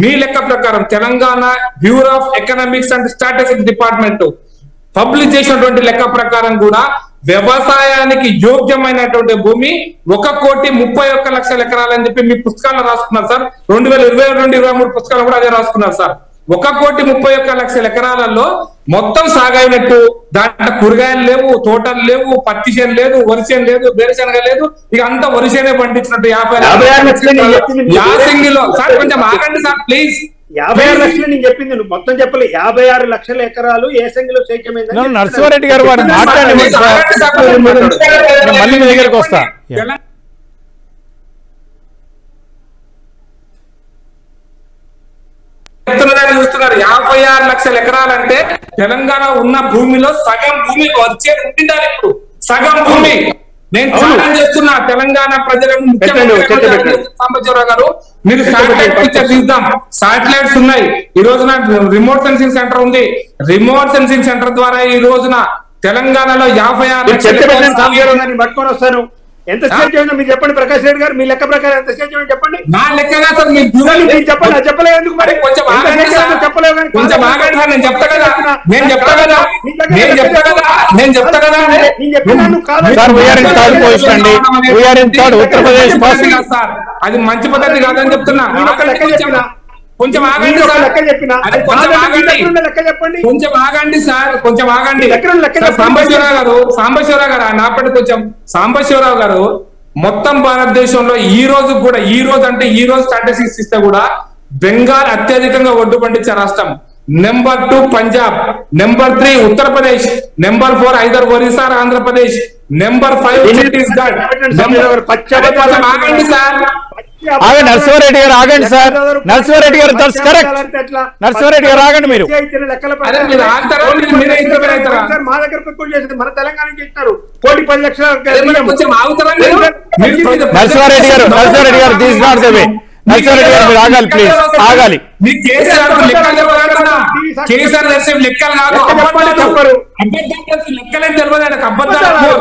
మీ లెక్క ప్రకారం Telangana bureau of economics and statistics department publish చేసినటువంటి లెక్క ప్రకారం కూడా వ్యవసాయానికి యోగ్యమైనటువంటి భూమి ఒక కోటి ముప్పై ఒక్క లక్షల ఎకరాలని చెప్పి మీ పుస్తకాల్లో రాసుకున్నారు సార్. రెండు వేల ఇరవై రెండు ఇరవై మూడు పుస్తకాలు కూడా అదే రాసుకున్నారు సార్. ఒక కోటి ముప్పై ఒక్క లక్షల ఎకరాలలో మొత్తం సాగైనట్టు దాంట్లో కూరగాయలు లేవు తోటలు లేవు పత్తి చేను లేదు వరి చేను లేదు వేరుశనగ లేదు. ఇక అంతా వరి చేనే పండించినట్టు యాభై. యాసంగిలో. సార్ కొంచెం ఆగండి సార్ ప్లీజ్. యాభై ఆరు లక్షలు నేను చెప్పింది నువ్వు. మొత్తం చెప్పలే. యాభై ఆరు లక్షల ఎకరాలు ఏ సంఖ్యలో సేద్యమైందని No, చెప్తున్నాను. నరసింహారెడ్డి గారు వారిని మళ్ళీ మీ దగ్గరికి వస్తా. చేస్తున్నారు? యాభై ఆరు లక్షల ఎకరాలంటే తెలంగాణ ఉన్న భూమిలో సగం భూమి వచ్చే ఉండాలి ఇప్పుడు. సగం భూమి. నేను ఛాలెంజ్ చేస్తున్నా. తెలంగాణ ప్రజలను. సాంబశివరావు గారు మీరు శాటిలైట్. పిక్చర్ తీద్దాం. శాటిలైట్స్ ఉన్నాయి. ఈ రోజున రిమోట్ సెన్సింగ్ సెంటర్ ఉంది. రిమోట్ సెన్సింగ్ సెంటర్ ద్వారా ఈ రోజున తెలంగాణలో యాభై ఆరు పట్టుకొని వస్తాను. ఎంత స్టేజ్ చేయండి మీరు చెప్పండి ప్రకాష్ రెడ్డి గారు మీ లెక్క ప్రకారం ఎంత స్టేజ్ చేయండి చెప్పండి నా లెక్కగా సార్ మీరు చెప్పండి చెప్పలేదు ఎందుకు మరి కొంచెం చెప్పలేవు కానీ కొంచెం ఆగండి సార్, నేను చెప్తా కదా. నేను చెప్తా కదా. నేను చెప్తా కదా. నేను చెప్తా కదా. నేను చెప్పినా నువ్వు కాదు. సార్, అండి. ఉత్తరప్రదేశ్ సార్ అది మంచి పద్ధతి కాదని చెప్తున్నా నేను ఒక లెక్క చెప్పినా. కొంచెం ఆగండి సార్ లెక్క చెప్పినా. లెక్క చెప్పండి. కొంచెం ఆగండి సార్ కొంచెం ఆగండి. సాంబశివరావు గారు సాంబశివరావు గారు నాపటి కొంచెం సాంబశివరావు గారు మొత్తం భారతదేశంలో ఈ రోజు కూడా ఈ రోజు అంటే ఈ రోజు స్టాటిస్టిక్స్ ఇస్తే కూడా బెంగాల్ అత్యధికంగా ఒడ్డు పండించే రాష్ట్రం. Number two Punjab number three Uttar Pradesh number four either Orissa Andhra Pradesh number five Chhattisgarh ఆగండి సార్. ఆగండి నరసింహారెడ్డి గారు ఆగండి సార్. నరసింహారెడ్డి గారు దట్స్ కరెక్ట్. నరసింహారెడ్డి గారు ఆగండి మీరు? మా దగ్గర మన తెలంగాణకి కోటి పది లక్షల Narasimha Reddy garu Narasimha Reddy garu this not the way Narasimha Reddy garu మీరు ఆగాలి ప్లీజ్ ఆగాలి. కేసీఆర్ లెక్కలు కాదు. లెక్క చెప్పండి, అబద్ధాలు. చెప్పరు. అబద్ధాలు తెలిసి లెక్కలేం తెలియదు అబద్ధాలు.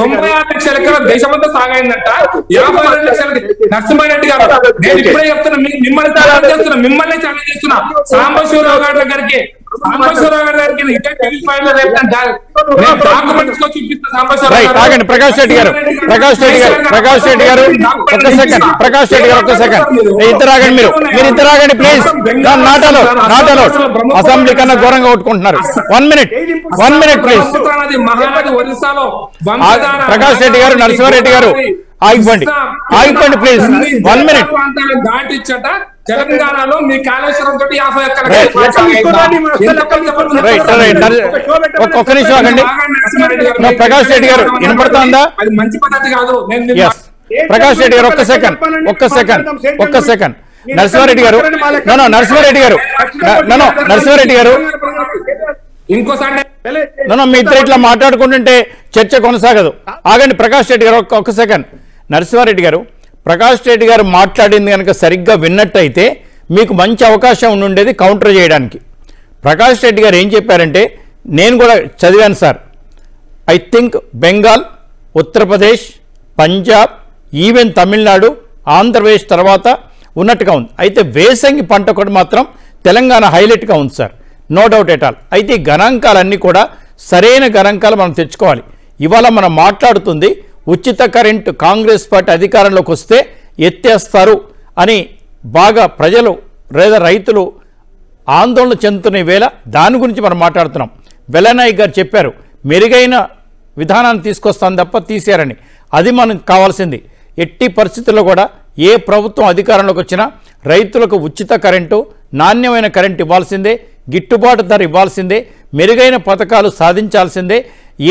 తొంభై ఆరు లక్షల ఎకరాలు దేశమంతా సాగైందట. యాభై రెండు లక్షల నరసింహారెడ్డి గారు. నేను ఇప్పుడే చెప్తున్నా మిమ్మల్ని ఛాలెంజ్ చేస్తున్నా మిమ్మల్ని ఛాలెంజ్ చేస్తున్నా. సాంబశివరావు గారి దగ్గరికి సాంబశివరావు గారి దగ్గరికి ఇదే టెలిఫైల్లో రేపు నేను డా- నేను డాక్యుమెంట్స్లో చూపిస్తా సాంబశివరావు రైట్ గారు. ఆగండి ప్రకాష్ రెడ్డి గారు ప్రకాష్ రెడ్డి గారు ప్రకాష్ రెడ్డి గారు ఒక్క సెకండ్ ప్రకాష్ రెడ్డి గారు ఒక్క సెకండ్ ఇద్దరు ఆగండి మీరు మీరు ఇద్దరు ఆగండి please not allowed not allowed assembly కన్నా ఘోరంగా కొట్టుకుంటున్నారు one minute one minute please Prakash Reddy garu, Narasimha Reddy garu, ఆగిపోండి. ఆగిపోండి, please. One minute. దాటిచ్చట తెలంగాణలో మీ కాళేశ్వరం తోటి యాభై ఒక్క నిమిషం ఆగండి. ప్రకాష్ రెడ్డి గారు, వినపడుతోందా? అది మంచి పద్ధతి కాదు. నేను నిన్న- ప్రకాష్ రెడ్డి గారు ఒక్క సెకండ్ ఒక్క సెకండ్ ఒక్క సెకండ్ నరసింహారెడ్డి గారు నో నరసింహారెడ్డి గారు నో నరసింహారెడ్డి గారు. ఇంకోసారి నో మీ ఇద్దరు ఇట్లా మాట్లాడుకుంటుంటే చర్చ కొనసాగదు. ఆగండి ప్రకాష్ రెడ్డి గారు ఒక్క ఒక్క సెకండ్ నరసింహారెడ్డి గారు ప్రకాష్ రెడ్డి గారు మాట్లాడింది కనుక సరిగ్గా విన్నట్టయితే మీకు మంచి అవకాశం ఉండుండేది కౌంటర్ చేయడానికి. ప్రకాష్ రెడ్డి గారు ఏం చెప్పారంటే నేను కూడా చదివాను sir. I think Bengal Uttar Pradesh Punjab even Tamil Nadu Andhra Pradesh తర్వాత ఉన్నట్టుగా ఉంది. అయితే వేసంగి పంట కూడా మాత్రం తెలంగాణ హైలైట్గా ఉంది sir. No doubt at all. అయితే ఈ గణాంకాలన్నీ కూడా సరైన గణాంకాలు మనం తెచ్చుకోవాలి. ఇవాళ మనం మాట్లాడుతుంది ఉచిత కరెంటు కాంగ్రెస్ పార్టీ అధికారంలోకి వస్తే ఎత్తేస్తారు అని బాగా ప్రజలు లేదా రైతులు ఆందోళన చెందుతున్న వేళ దాని గురించి మనం మాట్లాడుతున్నాం. వెల్లనాయక్ గారు చెప్పారు మెరుగైన విధానాన్ని తీసుకొస్తాను తప్ప తీశారని అది మనకు కావాల్సింది. ఎట్టి పరిస్థితుల్లో కూడా ఏ ప్రభుత్వం అధికారంలోకి వచ్చినా రైతులకు ఉచిత కరెంటు నాణ్యమైన కరెంటు ఇవ్వాల్సిందే గిట్టుబాటు ధర ఇవ్వాల్సిందే మెరుగైన పథకాలు సాధించాల్సిందే.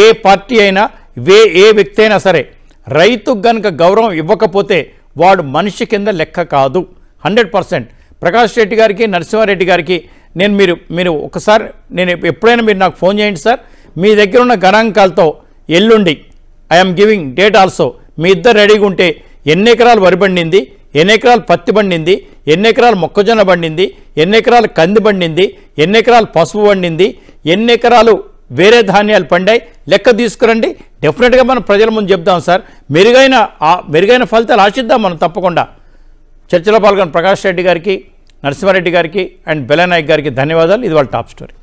ఏ పార్టీ అయినా వే ఏ వ్యక్తి అయినా సరే రైతుకు గనుక గౌరవం ఇవ్వకపోతే వాడు మనిషి కింద లెక్క కాదు. Hundred percent. ప్రకాష్ రెడ్డి గారికి నరసింహారెడ్డి గారికి నేను మీరు మీరు ఒకసారి నేను ఎప్పుడైనా మీరు నాకు ఫోన్ చేయండి సార్. మీ దగ్గర ఉన్న గణాంకాలతో ఎల్లుండి ఐఎమ్ గివింగ్ డేట్ ఆల్సో మీ ఇద్దరు రెడీగా ఉంటే ఎన్ని ఎకరాలు వరి పండింది ఎన్ని ఎకరాలు పత్తి పండింది ఎన్ని ఎకరాలు మొక్కజొన్న పండింది ఎన్ని ఎకరాలు కంది పండింది ఎన్ని ఎకరాలు పసుపు పండింది ఎన్ని ఎకరాలు వేరే ధాన్యాలు పండాయి. లెక్క తీసుకురండి. డెఫినెట్గా మనం ప్రజల ముందు చెప్దాం సార్. మెరుగైన మెరుగైన ఫలితాలు ఆశిద్దాం మనం తప్పకుండా. చర్చలో పాల్గొన్న ప్రకాష్ రెడ్డి గారికి నరసింహారెడ్డి గారికి అండ్ బెలనాయక్ గారికి ధన్యవాదాలు. ఇది వాళ్ళ టాప్ స్టోరీ.